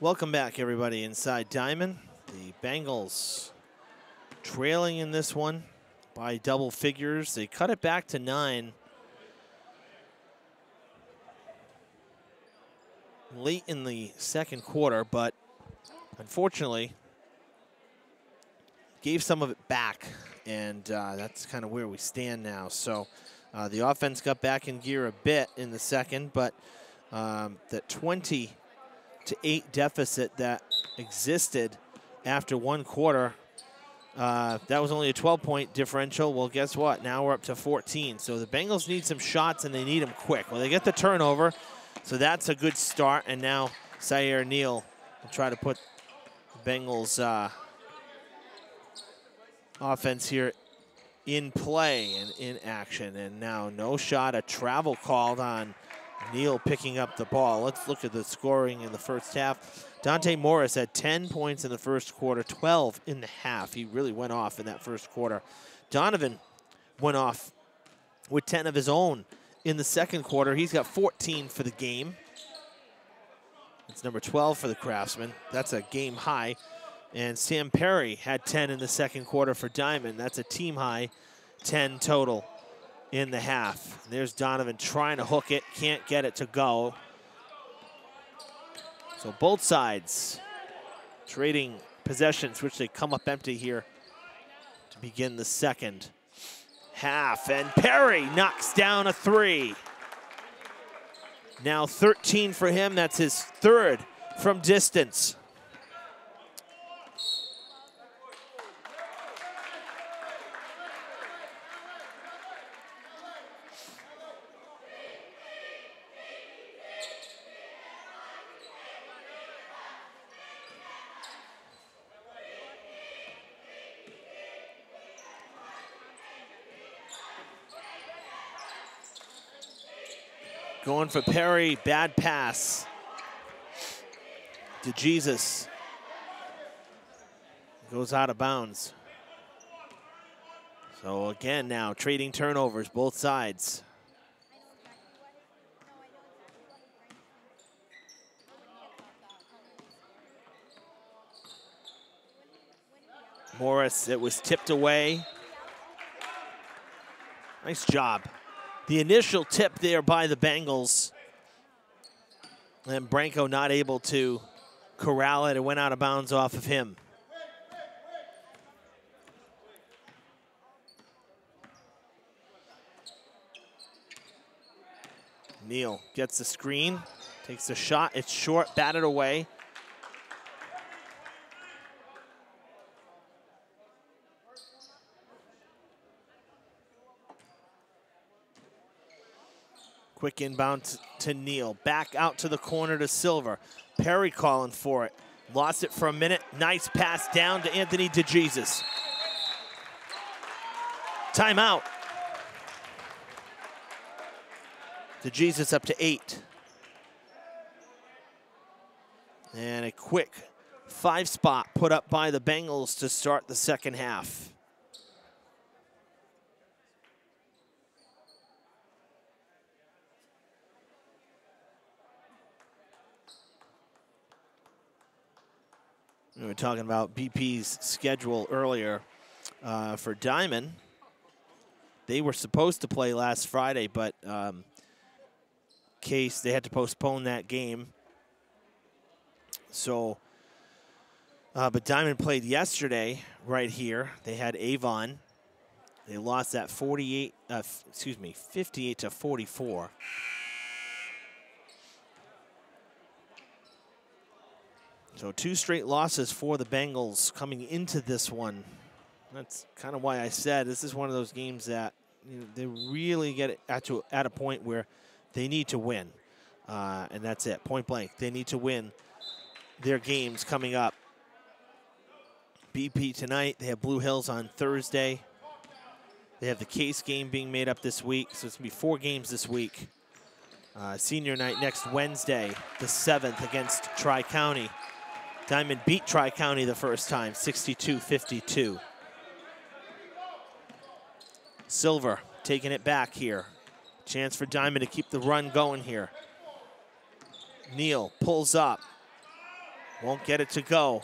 Welcome back, everybody, inside Diman. The Bengals trailing in this one by double figures. They cut it back to nine. Late in the second quarter, but unfortunately, gave some of it back, and uh, that's kind of where we stand now. So uh, the offense got back in gear a bit in the second, but um, that 20 to 8 deficit that existed after one quarter, uh, that was only a 12-point differential. Well, guess what? Now we're up to 14. So the Bengals need some shots, and they need them quick. Well, they get the turnover, so that's a good start. And now Sayer Neal will try to put the Bengals uh, offense here in play and in action. And now no shot, a travel called on Neal picking up the ball. Let's look at the scoring in the first half. Dante Morris had 10 points in the first quarter, 12 in the half. He really went off in that first quarter. Donovan went off with 10 of his own in the second quarter. He's got 14 for the game. It's number 12 for the Craftsman. That's a game high. And Sam Perry had 10 in the second quarter for Diman. That's a team high, 10 total in the half. There's Donovan trying to hook it, can't get it to go. So both sides trading possessions, which they come up empty here to begin the second half. And Perry knocks down a three. Now 13 for him. That's his third from distance. Going for Perry, bad pass. DeJesus. Goes out of bounds. So again now, trading turnovers, both sides. Morris, it was tipped away. Nice job. The initial tip there by the Bengals. And Branco not able to corral it. It went out of bounds off of him. Neal gets the screen, takes the shot. It's short, batted away. Quick inbound to Neal. Back out to the corner to Silver. Perry calling for it. Lost it for a minute. Nice pass down to Anthony DeJesus. Timeout. DeJesus up to eight. And a quick five spot put up by the Bengals to start the second half. We were talking about BP's schedule earlier uh, for Diman. They were supposed to play last Friday, but um, case they had to postpone that game. So, uh, but Diman played yesterday right here. They had Avon. They lost that 48, uh, excuse me, 58 to 44. So two straight losses for the Bengals coming into this one. That's kind of why I said this is one of those games that you know, they really get at, to, at a point where they need to win. Uh, and that's it, point blank. They need to win their games coming up. BP tonight, they have Blue Hills on Thursday. They have the Case game being made up this week, so it's going to be four games this week. Uh, senior night next Wednesday, the 7th against Tri-County. Diman beat Tri-County the first time, 62-52. Silver taking it back here. Chance for Diman to keep the run going here. Neal pulls up. Won't get it to go.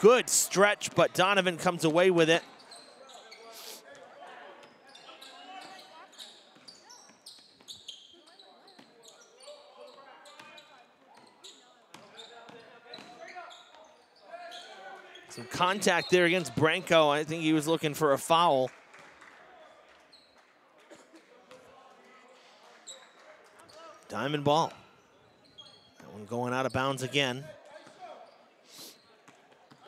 Good stretch, but Donovan comes away with it. Contact there against Branco. I think he was looking for a foul. Diman ball. That one going out of bounds again.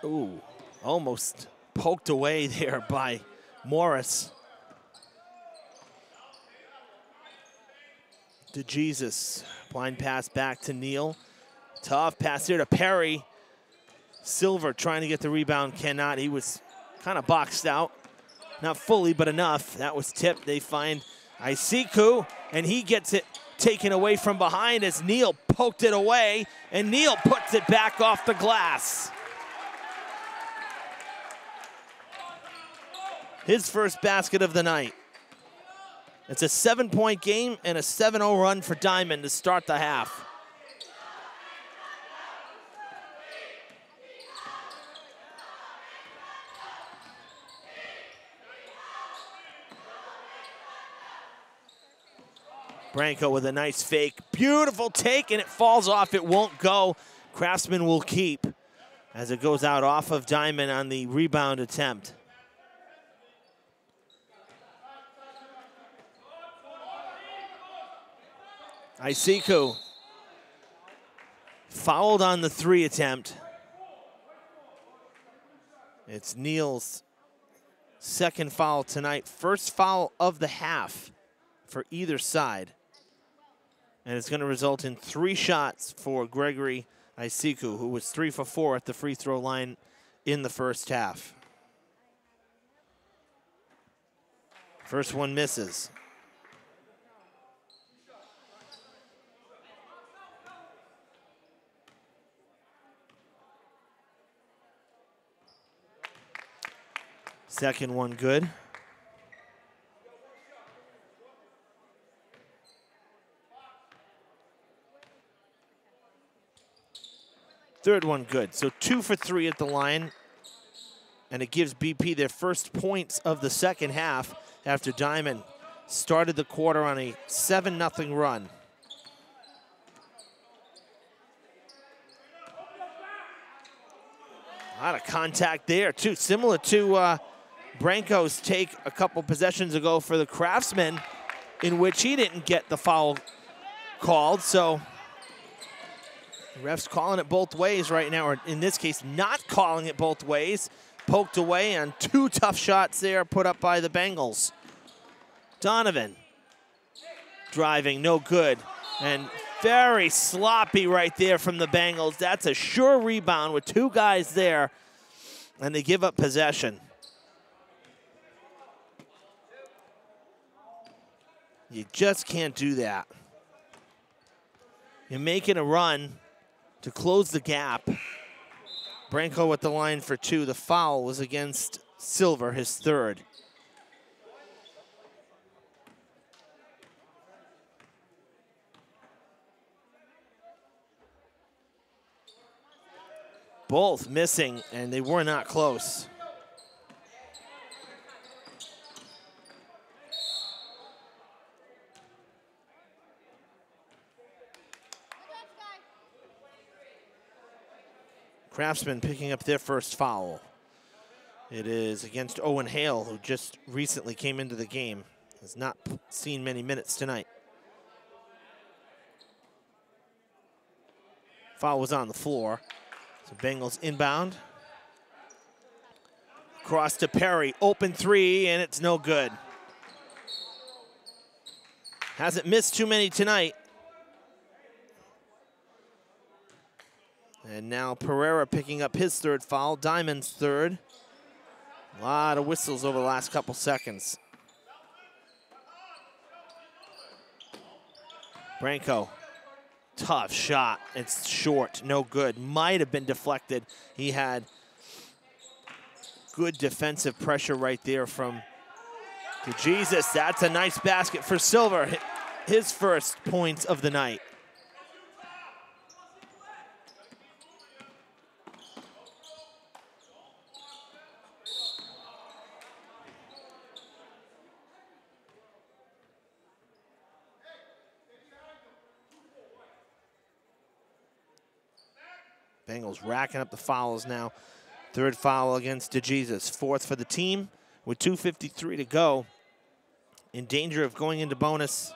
Ooh, almost poked away there by Morris. DeJesus. Blind pass back to Neal. Tough pass here to Perry. Silver trying to get the rebound, cannot. He was kind of boxed out. Not fully, but enough. That was tipped. They find Isiku, and he gets it taken away from behind as Neal poked it away, and Neal puts it back off the glass. His first basket of the night. It's a seven-point game and a 7-0 run for Diman to start the half. Branco with a nice fake. Beautiful take, and it falls off. It won't go. Craftsman will keep as it goes out off of Diman on the rebound attempt. Isiku fouled on the three attempt. It's Neal's second foul tonight. First foul of the half for either side. And it's going to result in three shots for Gregory Isiku, who was three for four at the free throw line in the first half. First one misses. Second one good. Third one good. So two for three at the line. And it gives BP their first points of the second half after Diman started the quarter on a 7-0 run. A lot of contact there, too. Similar to uh, Branco's take a couple possessions ago for the Craftsman, in which he didn't get the foul called. So refs calling it both ways right now, or in this case, not calling it both ways. Poked away on two tough shots there put up by the Bengals. Donovan driving, no good. And very sloppy right there from the Bengals. That's a sure rebound with two guys there, and they give up possession. You just can't do that. You're making a run to close the gap. Branco at the line for two. The foul was against Silver, his third. Both missing, and they were not close. Craftsman picking up their first foul. It is against Owen Hale, who just recently came into the game. Has not seen many minutes tonight. Foul was on the floor. So Bengals inbound. Cross to Perry, open three, and it's no good. Hasn't missed too many tonight. And now Pereira picking up his third foul, Diman's third. A lot of whistles over the last couple seconds. Branco, tough shot. It's short, no good. Might have been deflected. He had good defensive pressure right there from Jesus. That's a nice basket for Silver. His first points of the night. Bengals racking up the fouls now. Third foul against DeJesus. Fourth for the team with 2.53 to go. In danger of going into bonus.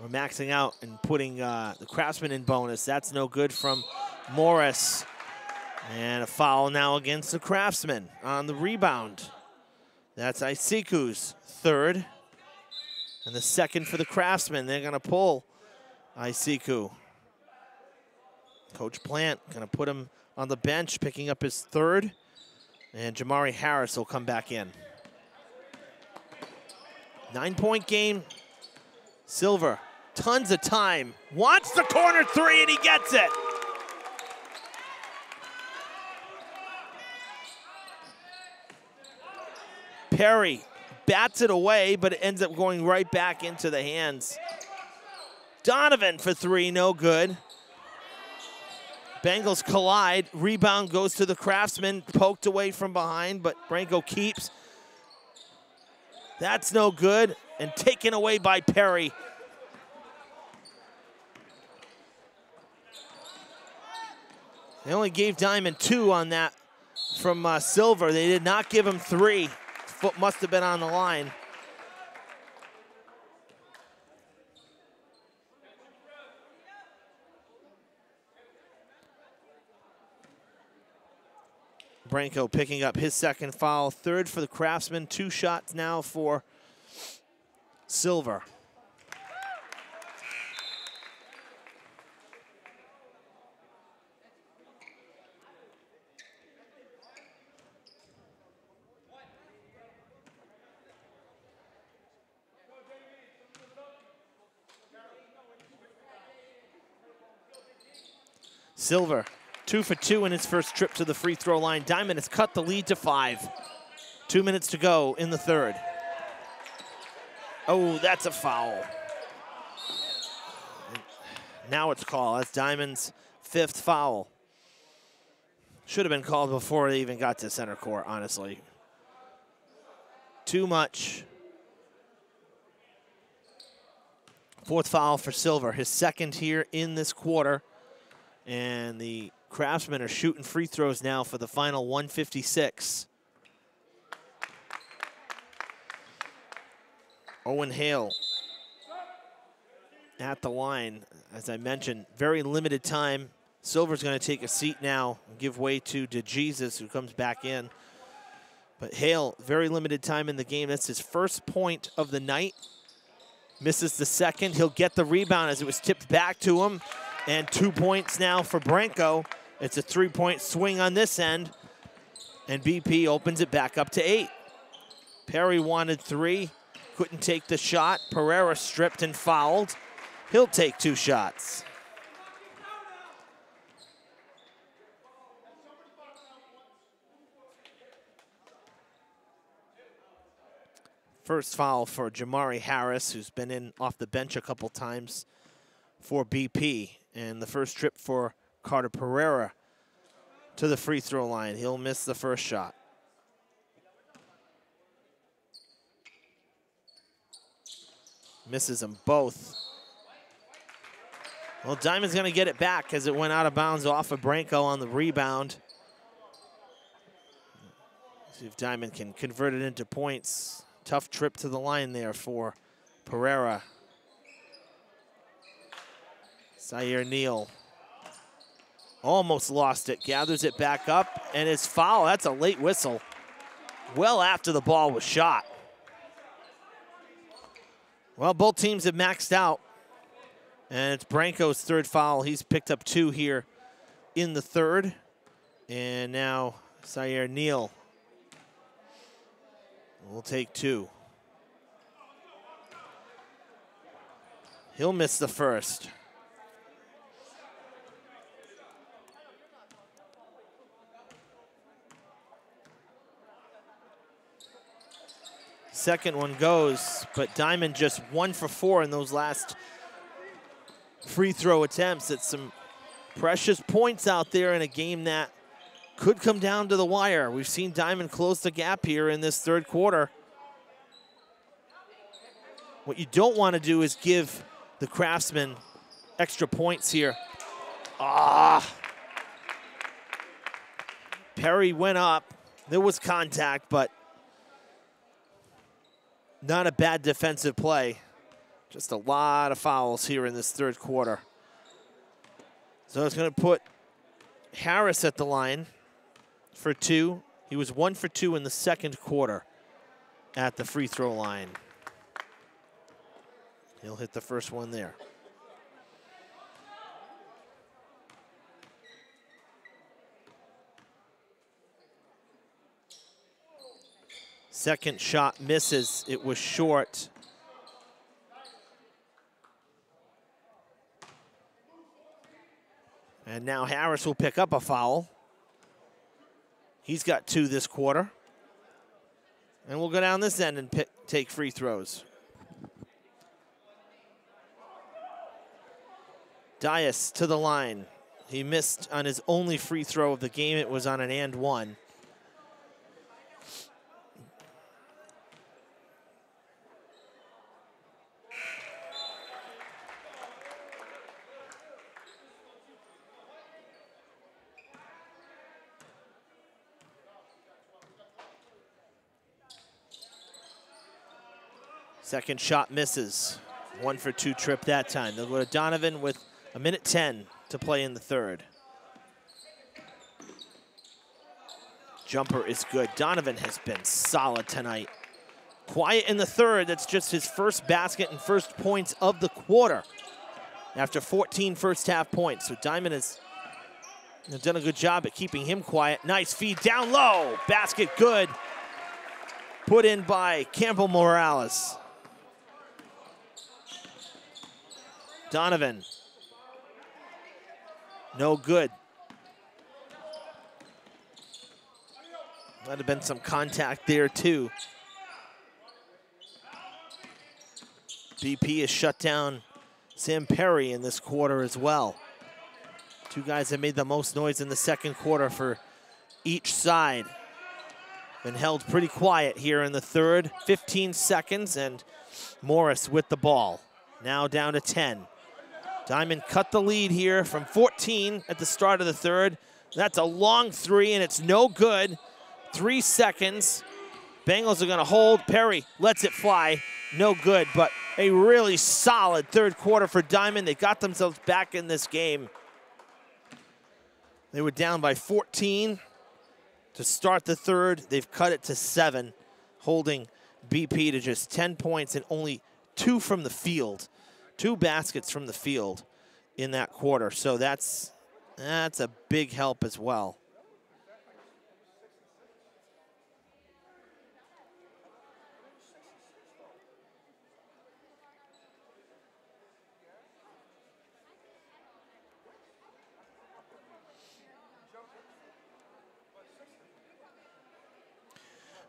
We're maxing out and putting uh, the Craftsman in bonus. That's no good from Morris. And a foul now against the Craftsman on the rebound. That's Isiku's third. And the second for the Craftsman. They're going to pull Isiku. Coach Plant going to put him on the bench, picking up his third. And Jamari Harris will come back in. Nine-point game. Silver, tons of time. Wants the corner three, and he gets it. Perry bats it away, but it ends up going right back into the hands. Donovan for three, no good. Bengals collide. Rebound goes to the Craftsman, poked away from behind, but Branco keeps. That's no good, and taken away by Perry. They only gave Diman two on that from uh, Silver. They did not give him three. Foot must have been on the line. Branco picking up his second foul. Third for the Craftsman. Two shots now for Silver. Silver Two for two in his first trip to the free throw line. Diman has cut the lead to five. Two minutes to go in the third. Oh, that's a foul. Now it's called. That's Diman's fifth foul. Should have been called before they even got to center court, honestly. Too much. Fourth foul for Silver, his second here in this quarter. And the Craftsmen are shooting free throws now for the final 156. Owen Hale at the line. As I mentioned, very limited time. Silver's going to take a seat now and give way to DeJesus, who comes back in. But Hale, very limited time in the game. That's his first point of the night. Misses the second. He'll get the rebound as it was tipped back to him. And two points now for Branco. It's a three-point swing on this end. And BP opens it back up to eight. Perry wanted three, couldn't take the shot. Pereira stripped and fouled. He'll take two shots. First foul for Jamari Harris, who's been in off the bench a couple times for BP. And the first trip for Carter Pereira to the free throw line. He'll miss the first shot. Misses them both. Well, Diman's going to get it back as it went out of bounds off of Branco on the rebound. See if Diman can convert it into points. Tough trip to the line there for Pereira. Zaire Neal almost lost it, gathers it back up, and it's foul. That's a late whistle. Well after the ball was shot. Well, both teams have maxed out. And it's Branco's third foul. He's picked up two here in the third. And now Zaire Neal will take two. He'll miss the first. Second one goes, but Diman just one for four in those last free throw attempts. It's some precious points out there in a game that could come down to the wire. We've seen Diman close the gap here in this third quarter. What you don't want to do is give the Craftsman extra points here. Ah. Perry went up. There was contact, but not a bad defensive play. Just a lot of fouls here in this third quarter. So it's going to put Harris at the line for two. He was one for two in the second quarter at the free throw line. He'll hit the first one there. Second shot misses. It was short. And now Harris will pick up a foul. He's got two this quarter. And we'll go down this end and pick, take free throws. Dias to the line. He missed on his only free throw of the game. It was on an and one. Second shot misses. One for two trip that time. They'll go to Donovan with a minute 10 to play in the third. Jumper is good. Donovan has been solid tonight. Quiet in the third. That's just his first basket and first points of the quarter after 14 first half points. So Diman has done a good job at keeping him quiet. Nice feed down low. Basket good. Put in by Campbell Morales. Donovan. No good. Might have been some contact there too. BP has shut down Sam Perry in this quarter as well. Two guys that made the most noise in the second quarter for each side. Been held pretty quiet here in the third. 15 seconds and Morris with the ball. Now down to 10. Diman cut the lead here from 14 at the start of the third. That's a long three, and it's no good. Three seconds. Bengals are going to hold. Perry lets it fly. No good, but a really solid third quarter for Diman. They got themselves back in this game. They were down by 14 to start the third. They've cut it to seven, holding BP to just 10 points and only two from the field two baskets from the field in that quarter. So that's that's a big help as well.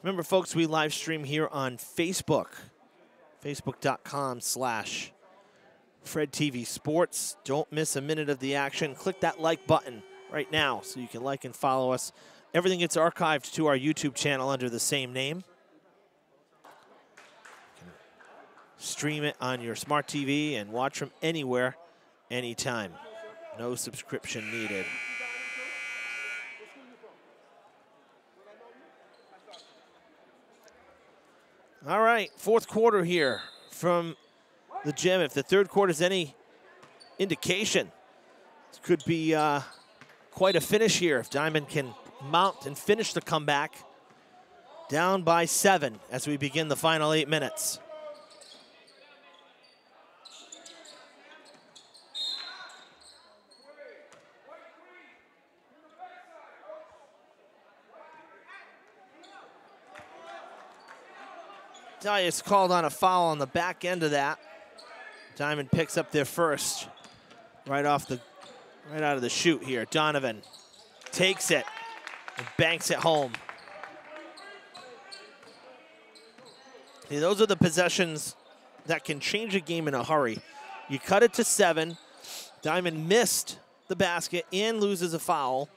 Remember, folks, we live stream here on Facebook, facebook.com slash Fred TV Sports. Don't miss a minute of the action. Click that like button right now so you can like and follow us. Everything gets archived to our YouTube channel under the same name. Stream it on your smart TV and watch from anywhere, anytime. No subscription needed. All right, fourth quarter here from the gym. If the third quarter is any indication, it could be uh, quite a finish here if Diman can mount and finish the comeback. Down by seven as we begin the final eight minutes. Dias called on a foul on the back end of that. Diman picks up their first right off the right out of the shoot here. Donovan takes it and banks it home. See, those are the possessions that can change a game in a hurry. You cut it to seven. Diman missed the basket and loses a foul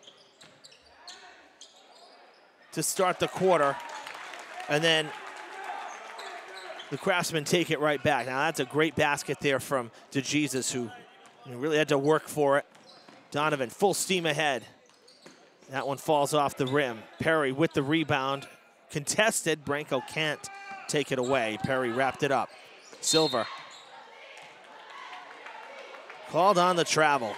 to start the quarter. And then the Craftsmen take it right back. Now that's a great basket there from DeJesus who really had to work for it. Donovan full steam ahead. That one falls off the rim. Perry with the rebound. Contested, Branco can't take it away. Perry wrapped it up. Silver. Called on the travel.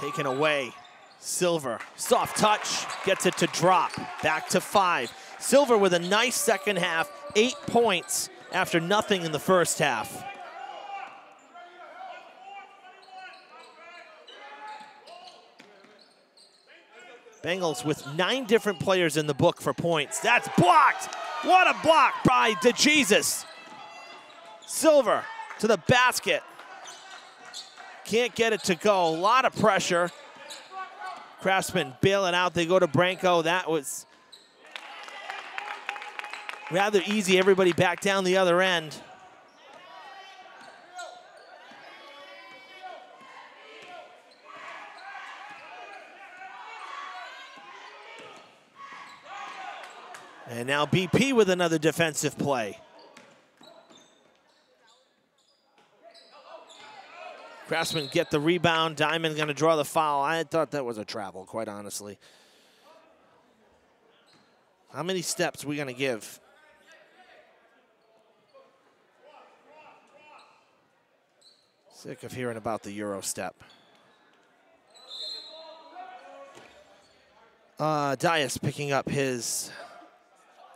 Taken away. Silver, soft touch, gets it to drop. Back to five. Silver with a nice second half, eight points after nothing in the first half. Bengals with nine different players in the book for points. That's blocked. What a block by DeJesus. Silver to the basket. Can't get it to go. A lot of pressure. Craftsman bailing out. They go to Branco. That was rather easy. Everybody back down the other end. And now BP with another defensive play. Craftsman get the rebound. Diman going to draw the foul. I thought that was a travel, quite honestly. How many steps we going to give? Sick of hearing about the Euro step. Uh, Dias picking up his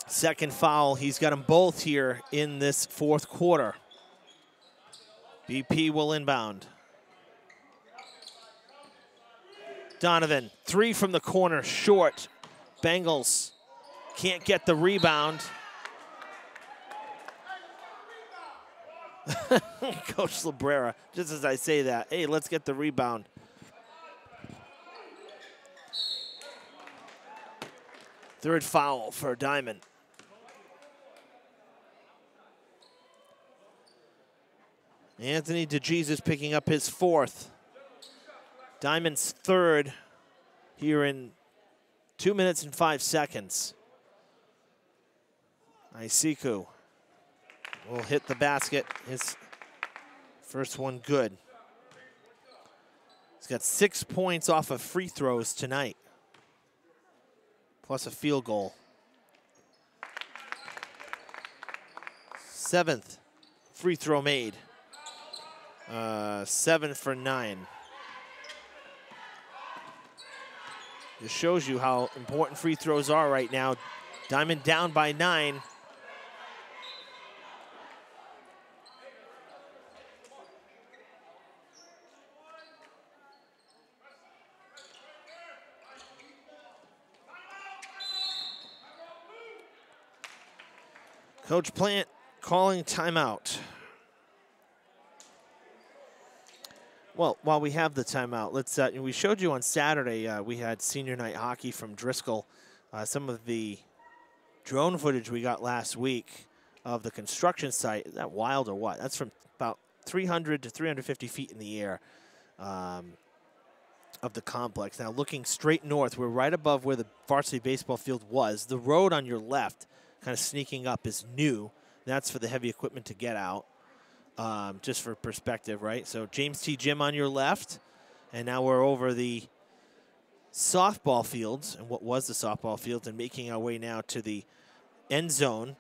second foul. He's got them both here in this fourth quarter. BP will inbound. Donovan, three from the corner, short. Bengals can't get the rebound. Coach Librera, just as I say that, hey, let's get the rebound. Third foul for Diman. Anthony DeJesus picking up his fourth. Diman's third here in two minutes and five seconds. Isiku will hit the basket. His first one good. He's got six points off of free throws tonight, plus a field goal. Seventh free throw made. Uh, seven for nine. This shows you how important free throws are right now. Diman down by nine. Coach Plant calling timeout. Well, while we have the timeout, let's. Uh, we showed you on Saturday. Uh, we had senior night hockey from Driscoll. Uh, some of the drone footage we got last week of the construction site. Is that wild or what? That's from about 300 to 350 feet in the air um, of the complex. Now, looking straight north, we're right above where the varsity baseball field was. The road on your left, kind of sneaking up, is new. That's for the heavy equipment to get out um, just for perspective, right? So James T. Jim on your left, and now we're over the softball fields and what was the softball fields, and making our way now to the end zone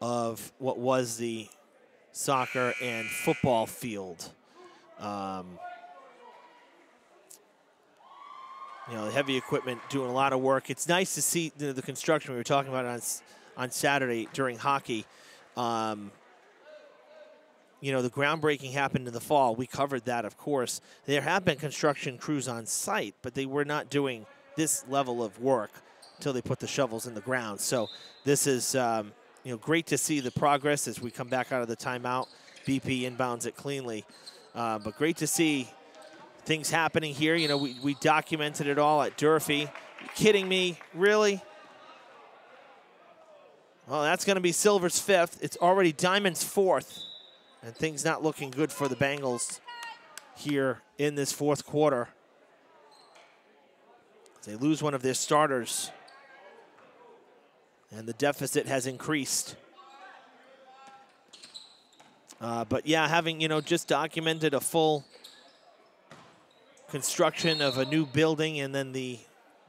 of what was the soccer and football field. Um, you know, the heavy equipment doing a lot of work. It's nice to see the, the construction we were talking about on on Saturday during hockey. Um, you know, the groundbreaking happened in the fall. We covered that, of course. There have been construction crews on site, but they were not doing this level of work until they put the shovels in the ground. So this is, um, you know, great to see the progress as we come back out of the timeout. BP inbounds it cleanly. Uh, but great to see things happening here. You know, we, we documented it all at Durfee. kidding me? Really? Well, that's going to be Silver's fifth. It's already Diman's fourth. And things not looking good for the Bengals here in this fourth quarter. They lose one of their starters. And the deficit has increased. Uh, but yeah, having, you know, just documented a full construction of a new building and then the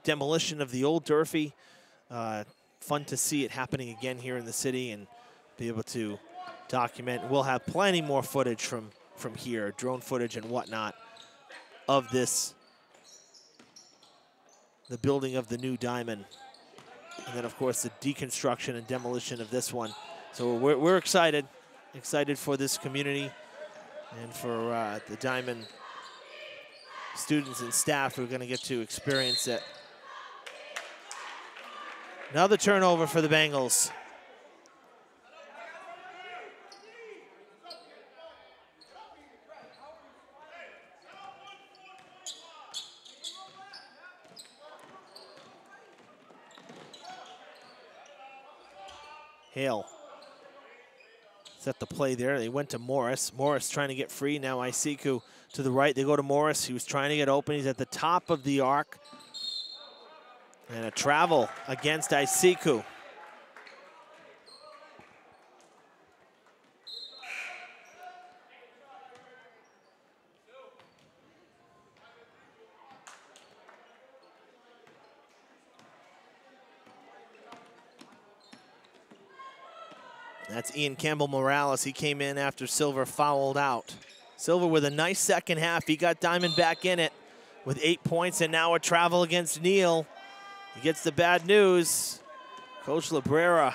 demolition of the old Durfee. Uh, fun to see it happening again here in the city and be able to document. We'll have plenty more footage from, from here, drone footage and whatnot, of this, the building of the new Diman. And then, of course, the deconstruction and demolition of this one. So we're, we're excited, excited for this community and for uh, the Diman students and staff who are going to get to experience it. Another turnover for the Bengals. Hale set the play there. They went to Morris. Morris trying to get free. Now Isiku to the right. They go to Morris. He was trying to get open. He's at the top of the arc. And a travel against Isiku. Ian Campbell Morales. He came in after Silver fouled out. Silver with a nice second half. He got Diman back in it with eight points and now a travel against Neal. He gets the bad news. Coach Labrera.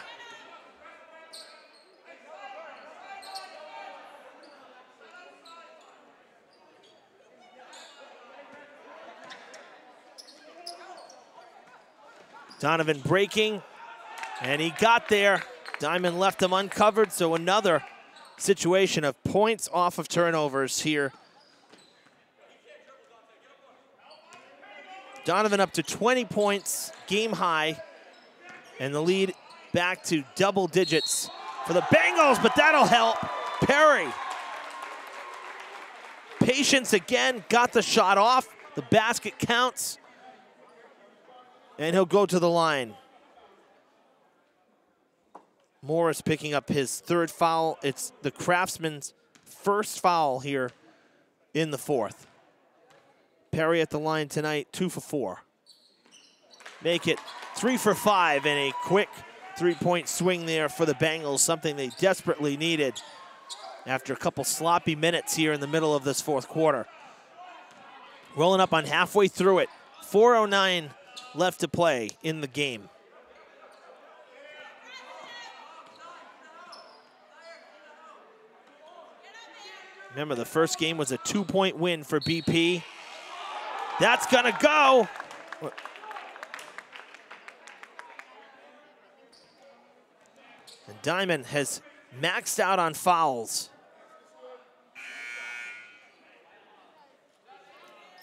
Donovan breaking, and he got there. Diman left him uncovered, so another situation of points off of turnovers here. Donovan up to 20 points, game high, and the lead back to double digits for the Bengals, but that'll help. Perry. Patience again, got the shot off. The basket counts, and he'll go to the line. Morris picking up his third foul. It's the Craftsman's first foul here in the fourth. Perry at the line tonight, two for four. Make it three for five and a quick three-point swing there for the Bengals, something they desperately needed after a couple sloppy minutes here in the middle of this fourth quarter. Rolling up on halfway through it. 4.09 left to play in the game. Remember, the first game was a two-point win for BP. That's going to go. And Diman has maxed out on fouls.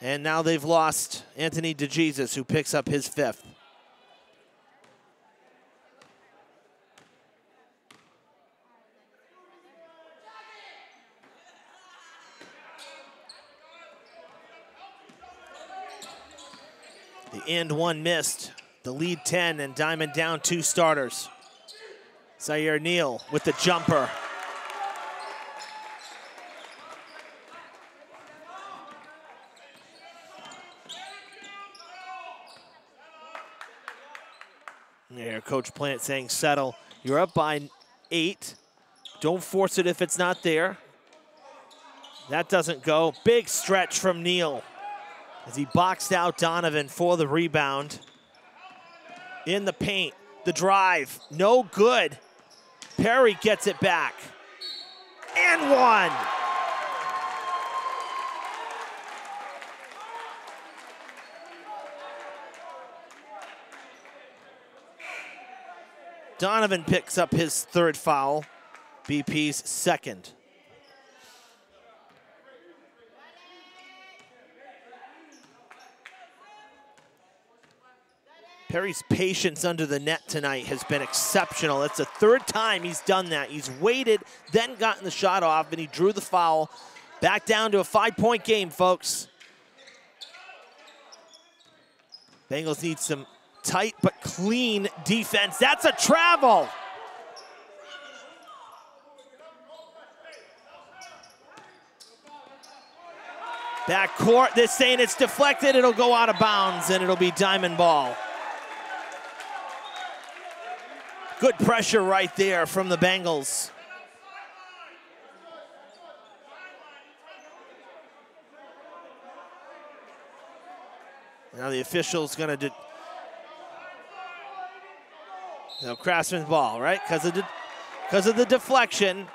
And now they've lost Anthony DeJesus, who picks up his fifth. End one missed. The lead 10 and Diman down two starters. Zaire Neal with the jumper. There, Coach Plant saying settle. You're up by eight. Don't force it if it's not there. That doesn't go. Big stretch from Neal as he boxed out Donovan for the rebound. In the paint, the drive, no good. Perry gets it back. And one. Donovan picks up his third foul, BP's second. Perry's patience under the net tonight has been exceptional. It's the third time he's done that. He's waited, then gotten the shot off, and he drew the foul. Back down to a five-point game, folks. Bengals need some tight but clean defense. That's a travel. Back court, they're saying it's deflected. It'll go out of bounds, and it'll be Diman ball. Good pressure right there from the Bengals. Now the official's going to no, Craftsman's ball, right? Because of, because of the deflection.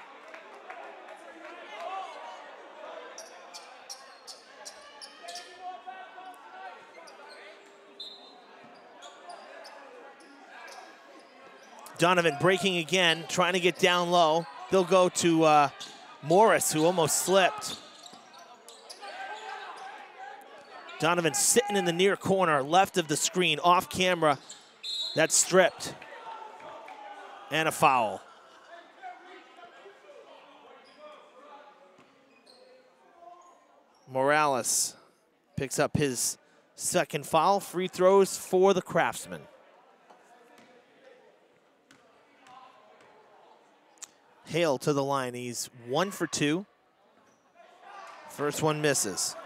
Donovan breaking again, trying to get down low. They'll go to uh, Morris, who almost slipped. Donovan sitting in the near corner, left of the screen, off camera. That's stripped and a foul. Morales picks up his second foul. Free throws for the Craftsman. Hale to the line. He's one for two. First one misses.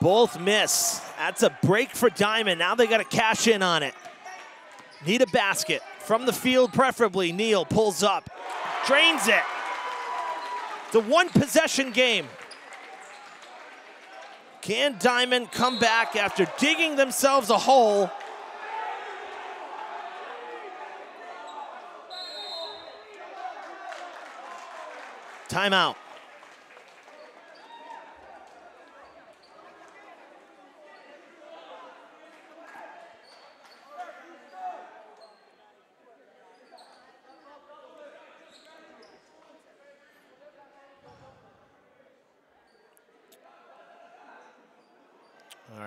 Both miss. That's a break for Diman. Now they got to cash in on it. Need a basket from the field, preferably. Neal pulls up, drains it. The one possession game. Can Diman come back after digging themselves a hole? Timeout.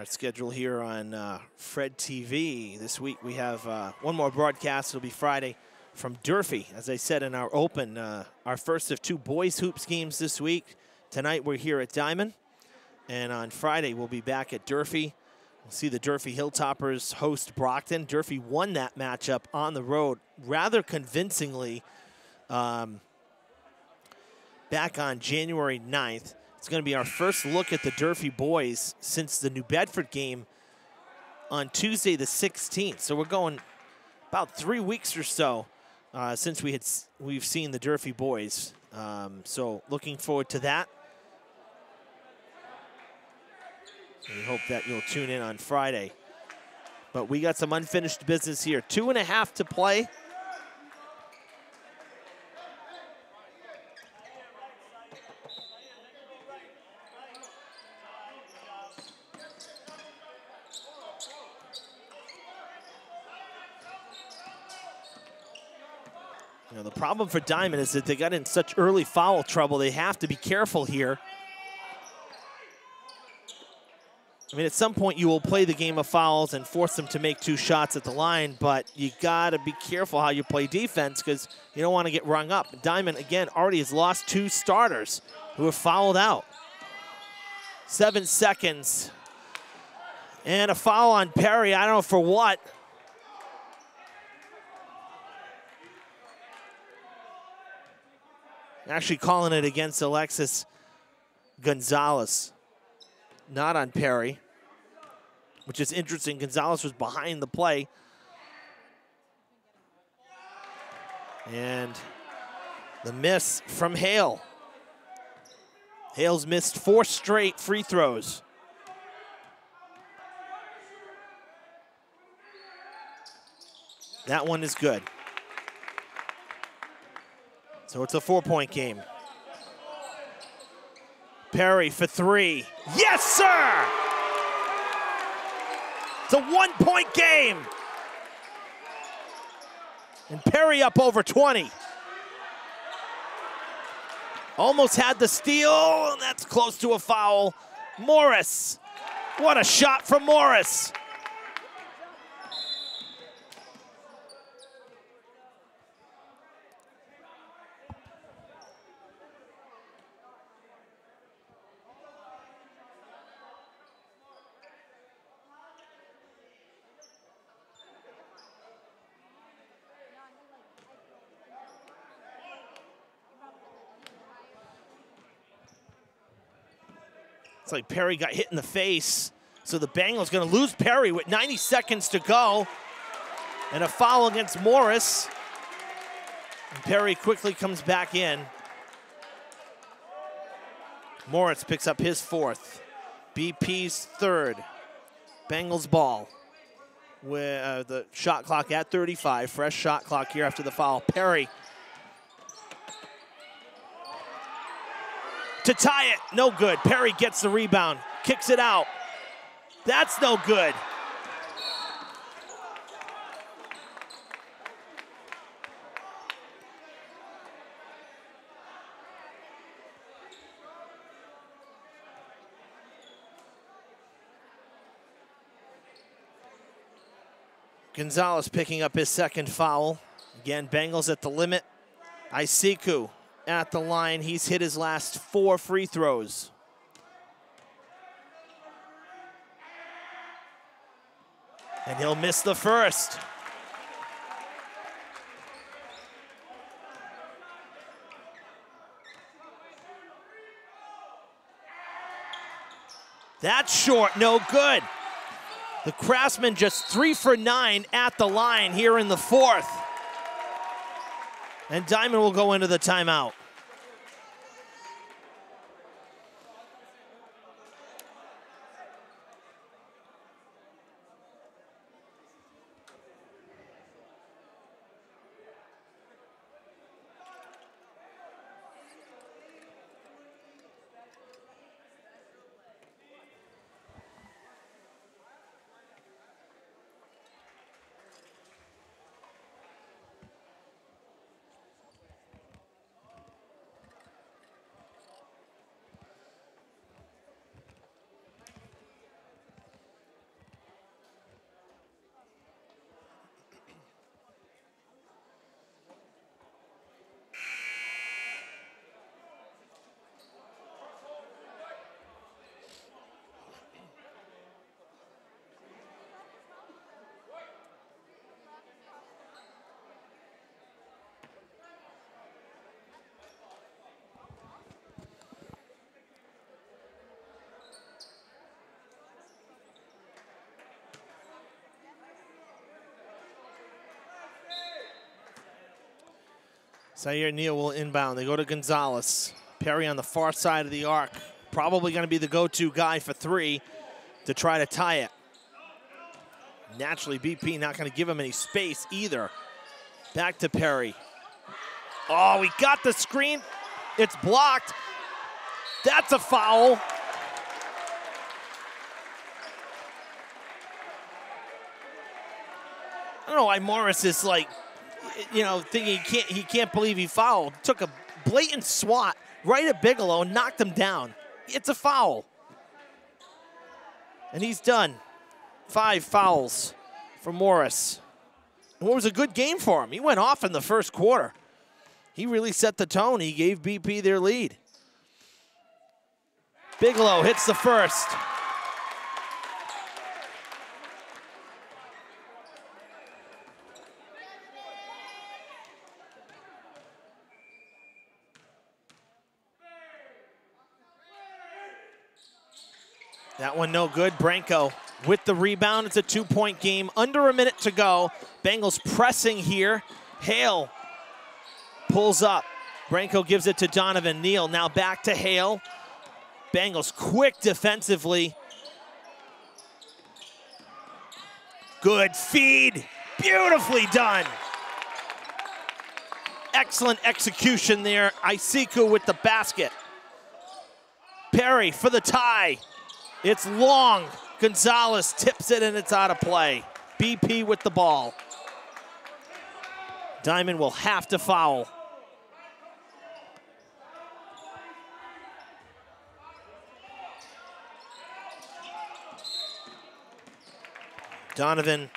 Our schedule here on uh, Fred TV. This week we have uh, one more broadcast. It'll be Friday from Durfee. As I said in our open, uh, our first of two boys hoops games this week. Tonight we're here at Diman. And on Friday we'll be back at Durfee. We'll see the Durfee Hilltoppers host Brockton. Durfee won that matchup on the road rather convincingly um, back on January 9th. It's going to be our first look at the Durfee boys since the New Bedford game on Tuesday the 16th. So we're going about three weeks or so uh, since we had we've seen the Durfee boys. Um, so looking forward to that. We hope that you'll tune in on Friday. But we got some unfinished business here. Two and a half to play. Problem for Diman is that they got in such early foul trouble. They have to be careful here. I mean, at some point you will play the game of fouls and force them to make two shots at the line, but you got to be careful how you play defense because you don't want to get rung up. Diman, again, already has lost two starters who have fouled out. Seven seconds. And a foul on Perry. I don't know for what. Actually calling it against Alexis Gonzalez, not on Perry, which is interesting. Gonzalez was behind the play. And the miss from Hale. Hale's missed four straight free throws. That one is good. So it's a four-point game. Perry for three. Yes, sir! It's a one-point game. And Perry up over 20. Almost had the steal, and that's close to a foul. Morris. What a shot from Morris. It's like Perry got hit in the face. So the Bengals going to lose Perry with 90 seconds to go. And a foul against Morris. And Perry quickly comes back in. Morris picks up his fourth. BP's third. Bengals ball. With uh, the shot clock at 35. Fresh shot clock here after the foul. Perry to tie it. No good. Perry gets the rebound, kicks it out. That's no good. Gonzalez picking up his second foul. Again, Bengals at the limit. Isiku at the line. He's hit his last four free throws. And he'll miss the first. That's short, no good. The Craftsman just three for nine at the line here in the fourth. And Diman will go into the timeout. Zaire Neal will inbound. They go to Gonzalez. Perry on the far side of the arc. Probably going to be the go-to guy for three to try to tie it. Naturally, BP not going to give him any space either. Back to Perry. Oh, we got the screen. It's blocked. That's a foul. I don't know why Morris is like you know, thinking he can't, he can't believe he fouled. Took a blatant swat right at Bigelow and knocked him down. It's a foul. And he's done. Five fouls for Morris. And what was a good game for him. He went off in the first quarter. He really set the tone. He gave BP their lead. Bigelow hits the first. That one no good. Branco with the rebound. It's a two-point game. Under a minute to go. Bengals pressing here. Hale pulls up. Branco gives it to Donovan Neal. Now back to Hale. Bengals quick defensively. Good feed. Beautifully done. Excellent execution there. Isiku with the basket. Perry for the tie. It's long. Gonzalez tips it and it's out of play. BP with the ball. Diman will have to foul. Donovan,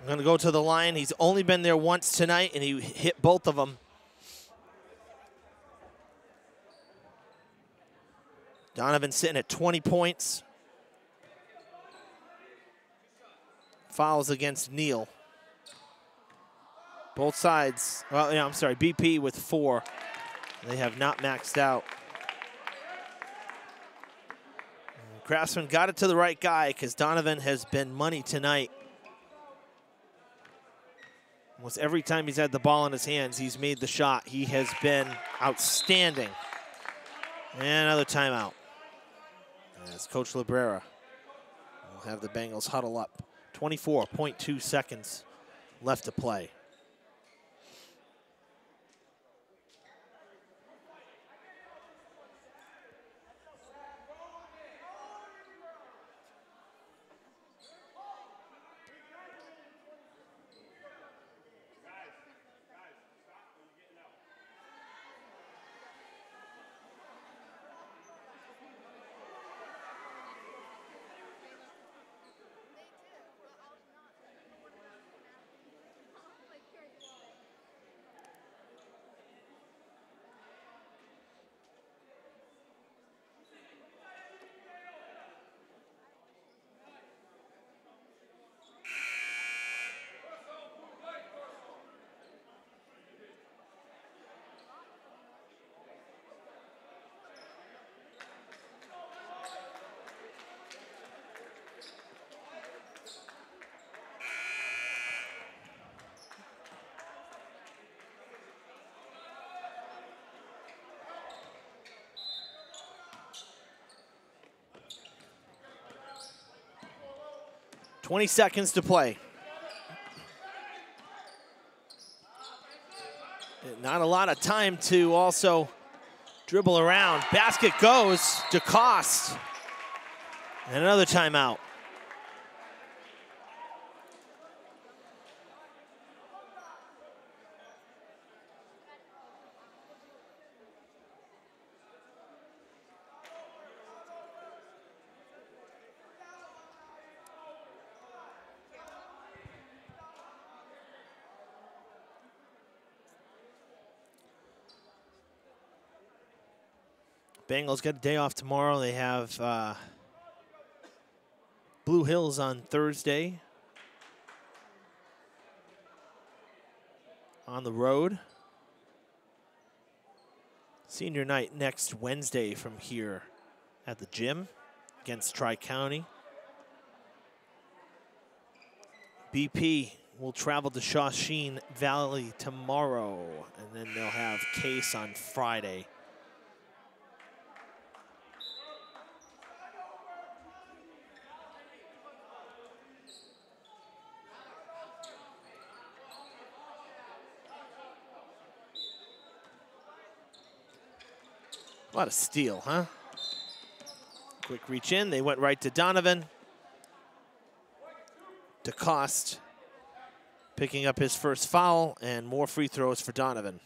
I'm going to go to the line. He's only been there once tonight, and he hit both of them. Donovan sitting at 20 points. Fouls against Neal. Both sides, well, yeah, I'm sorry, BP with four. They have not maxed out. Craftsman got it to the right guy because Donovan has been money tonight. Almost every time he's had the ball in his hands, he's made the shot. He has been outstanding. And another timeout. As Coach Librera will have the Bengals huddle up. 24.2 seconds left to play. Twenty seconds to play. Not a lot of time to also dribble around. Basket goes DeCoste. And another timeout. Bengals get a day off tomorrow. They have uh, Blue Hills on Thursday. On the road. Senior night next Wednesday from here at the gym against Tri-County. BP will travel to Shawsheen Valley tomorrow, and then they'll have Case on Friday. Lot of steal, huh? Quick reach in. They went right to Donovan. DeCoste picking up his first foul and more free throws for Donovan.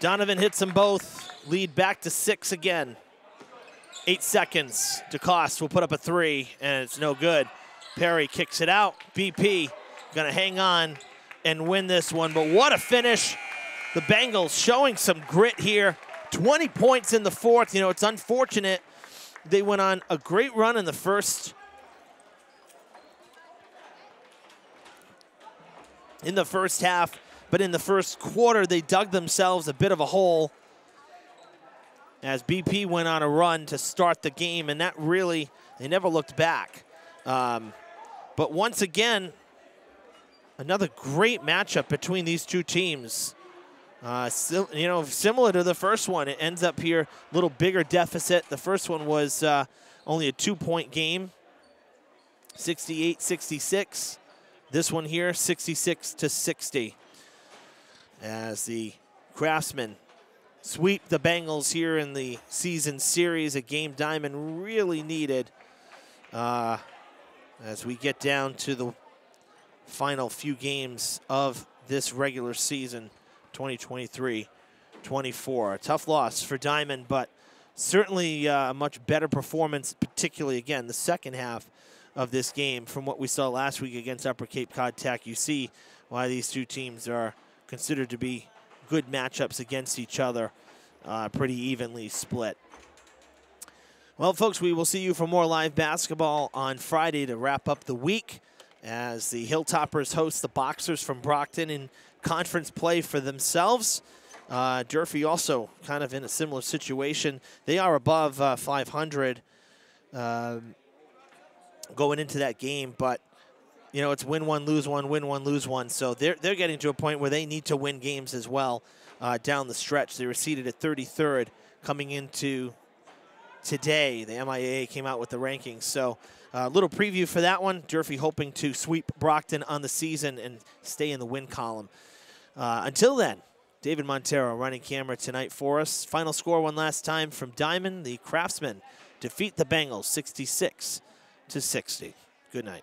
Donovan hits them both. Lead back to six again. Eight seconds. DeCoste will put up a three, and it's no good. Perry kicks it out. BP gonna hang on and win this one, but what a finish. The Bengals showing some grit here. 20 points in the fourth. You know, it's unfortunate. They went on a great run in the first. In the first half, but in the first quarter, they dug themselves a bit of a hole as BP went on a run to start the game, and that really, they never looked back. Um, but once again, another great matchup between these two teams. Uh, you know, similar to the first one, it ends up here a little bigger deficit. The first one was uh, only a two-point game, 68-66. This one here, 66 to 60 as the Craftsmen sweep the Bengals here in the season series, a game Diman really needed uh, as we get down to the final few games of this regular season 2023-24. A tough loss for Diman, but certainly uh, a much better performance, particularly, again, the second half of this game from what we saw last week against Upper Cape Cod Tech. You see why these two teams are – considered to be good matchups against each other, uh, pretty evenly split. Well, folks, we will see you for more live basketball on Friday to wrap up the week as the Hilltoppers host the Boxers from Brockton in conference play for themselves. Uh, Durfee also kind of in a similar situation. They are above uh, 500 um, going into that game, but you know, it's win one, lose one, win one, lose one. So they're, they're getting to a point where they need to win games as well uh, down the stretch. They were seated at 33rd coming into today. The MIAA came out with the rankings. So a uh, little preview for that one. Durfee hoping to sweep Brockton on the season and stay in the win column. Uh, until then, David Montero running camera tonight for us. Final score one last time from Diman. The Craftsmen defeat the Bengals 66 to 60. Good night.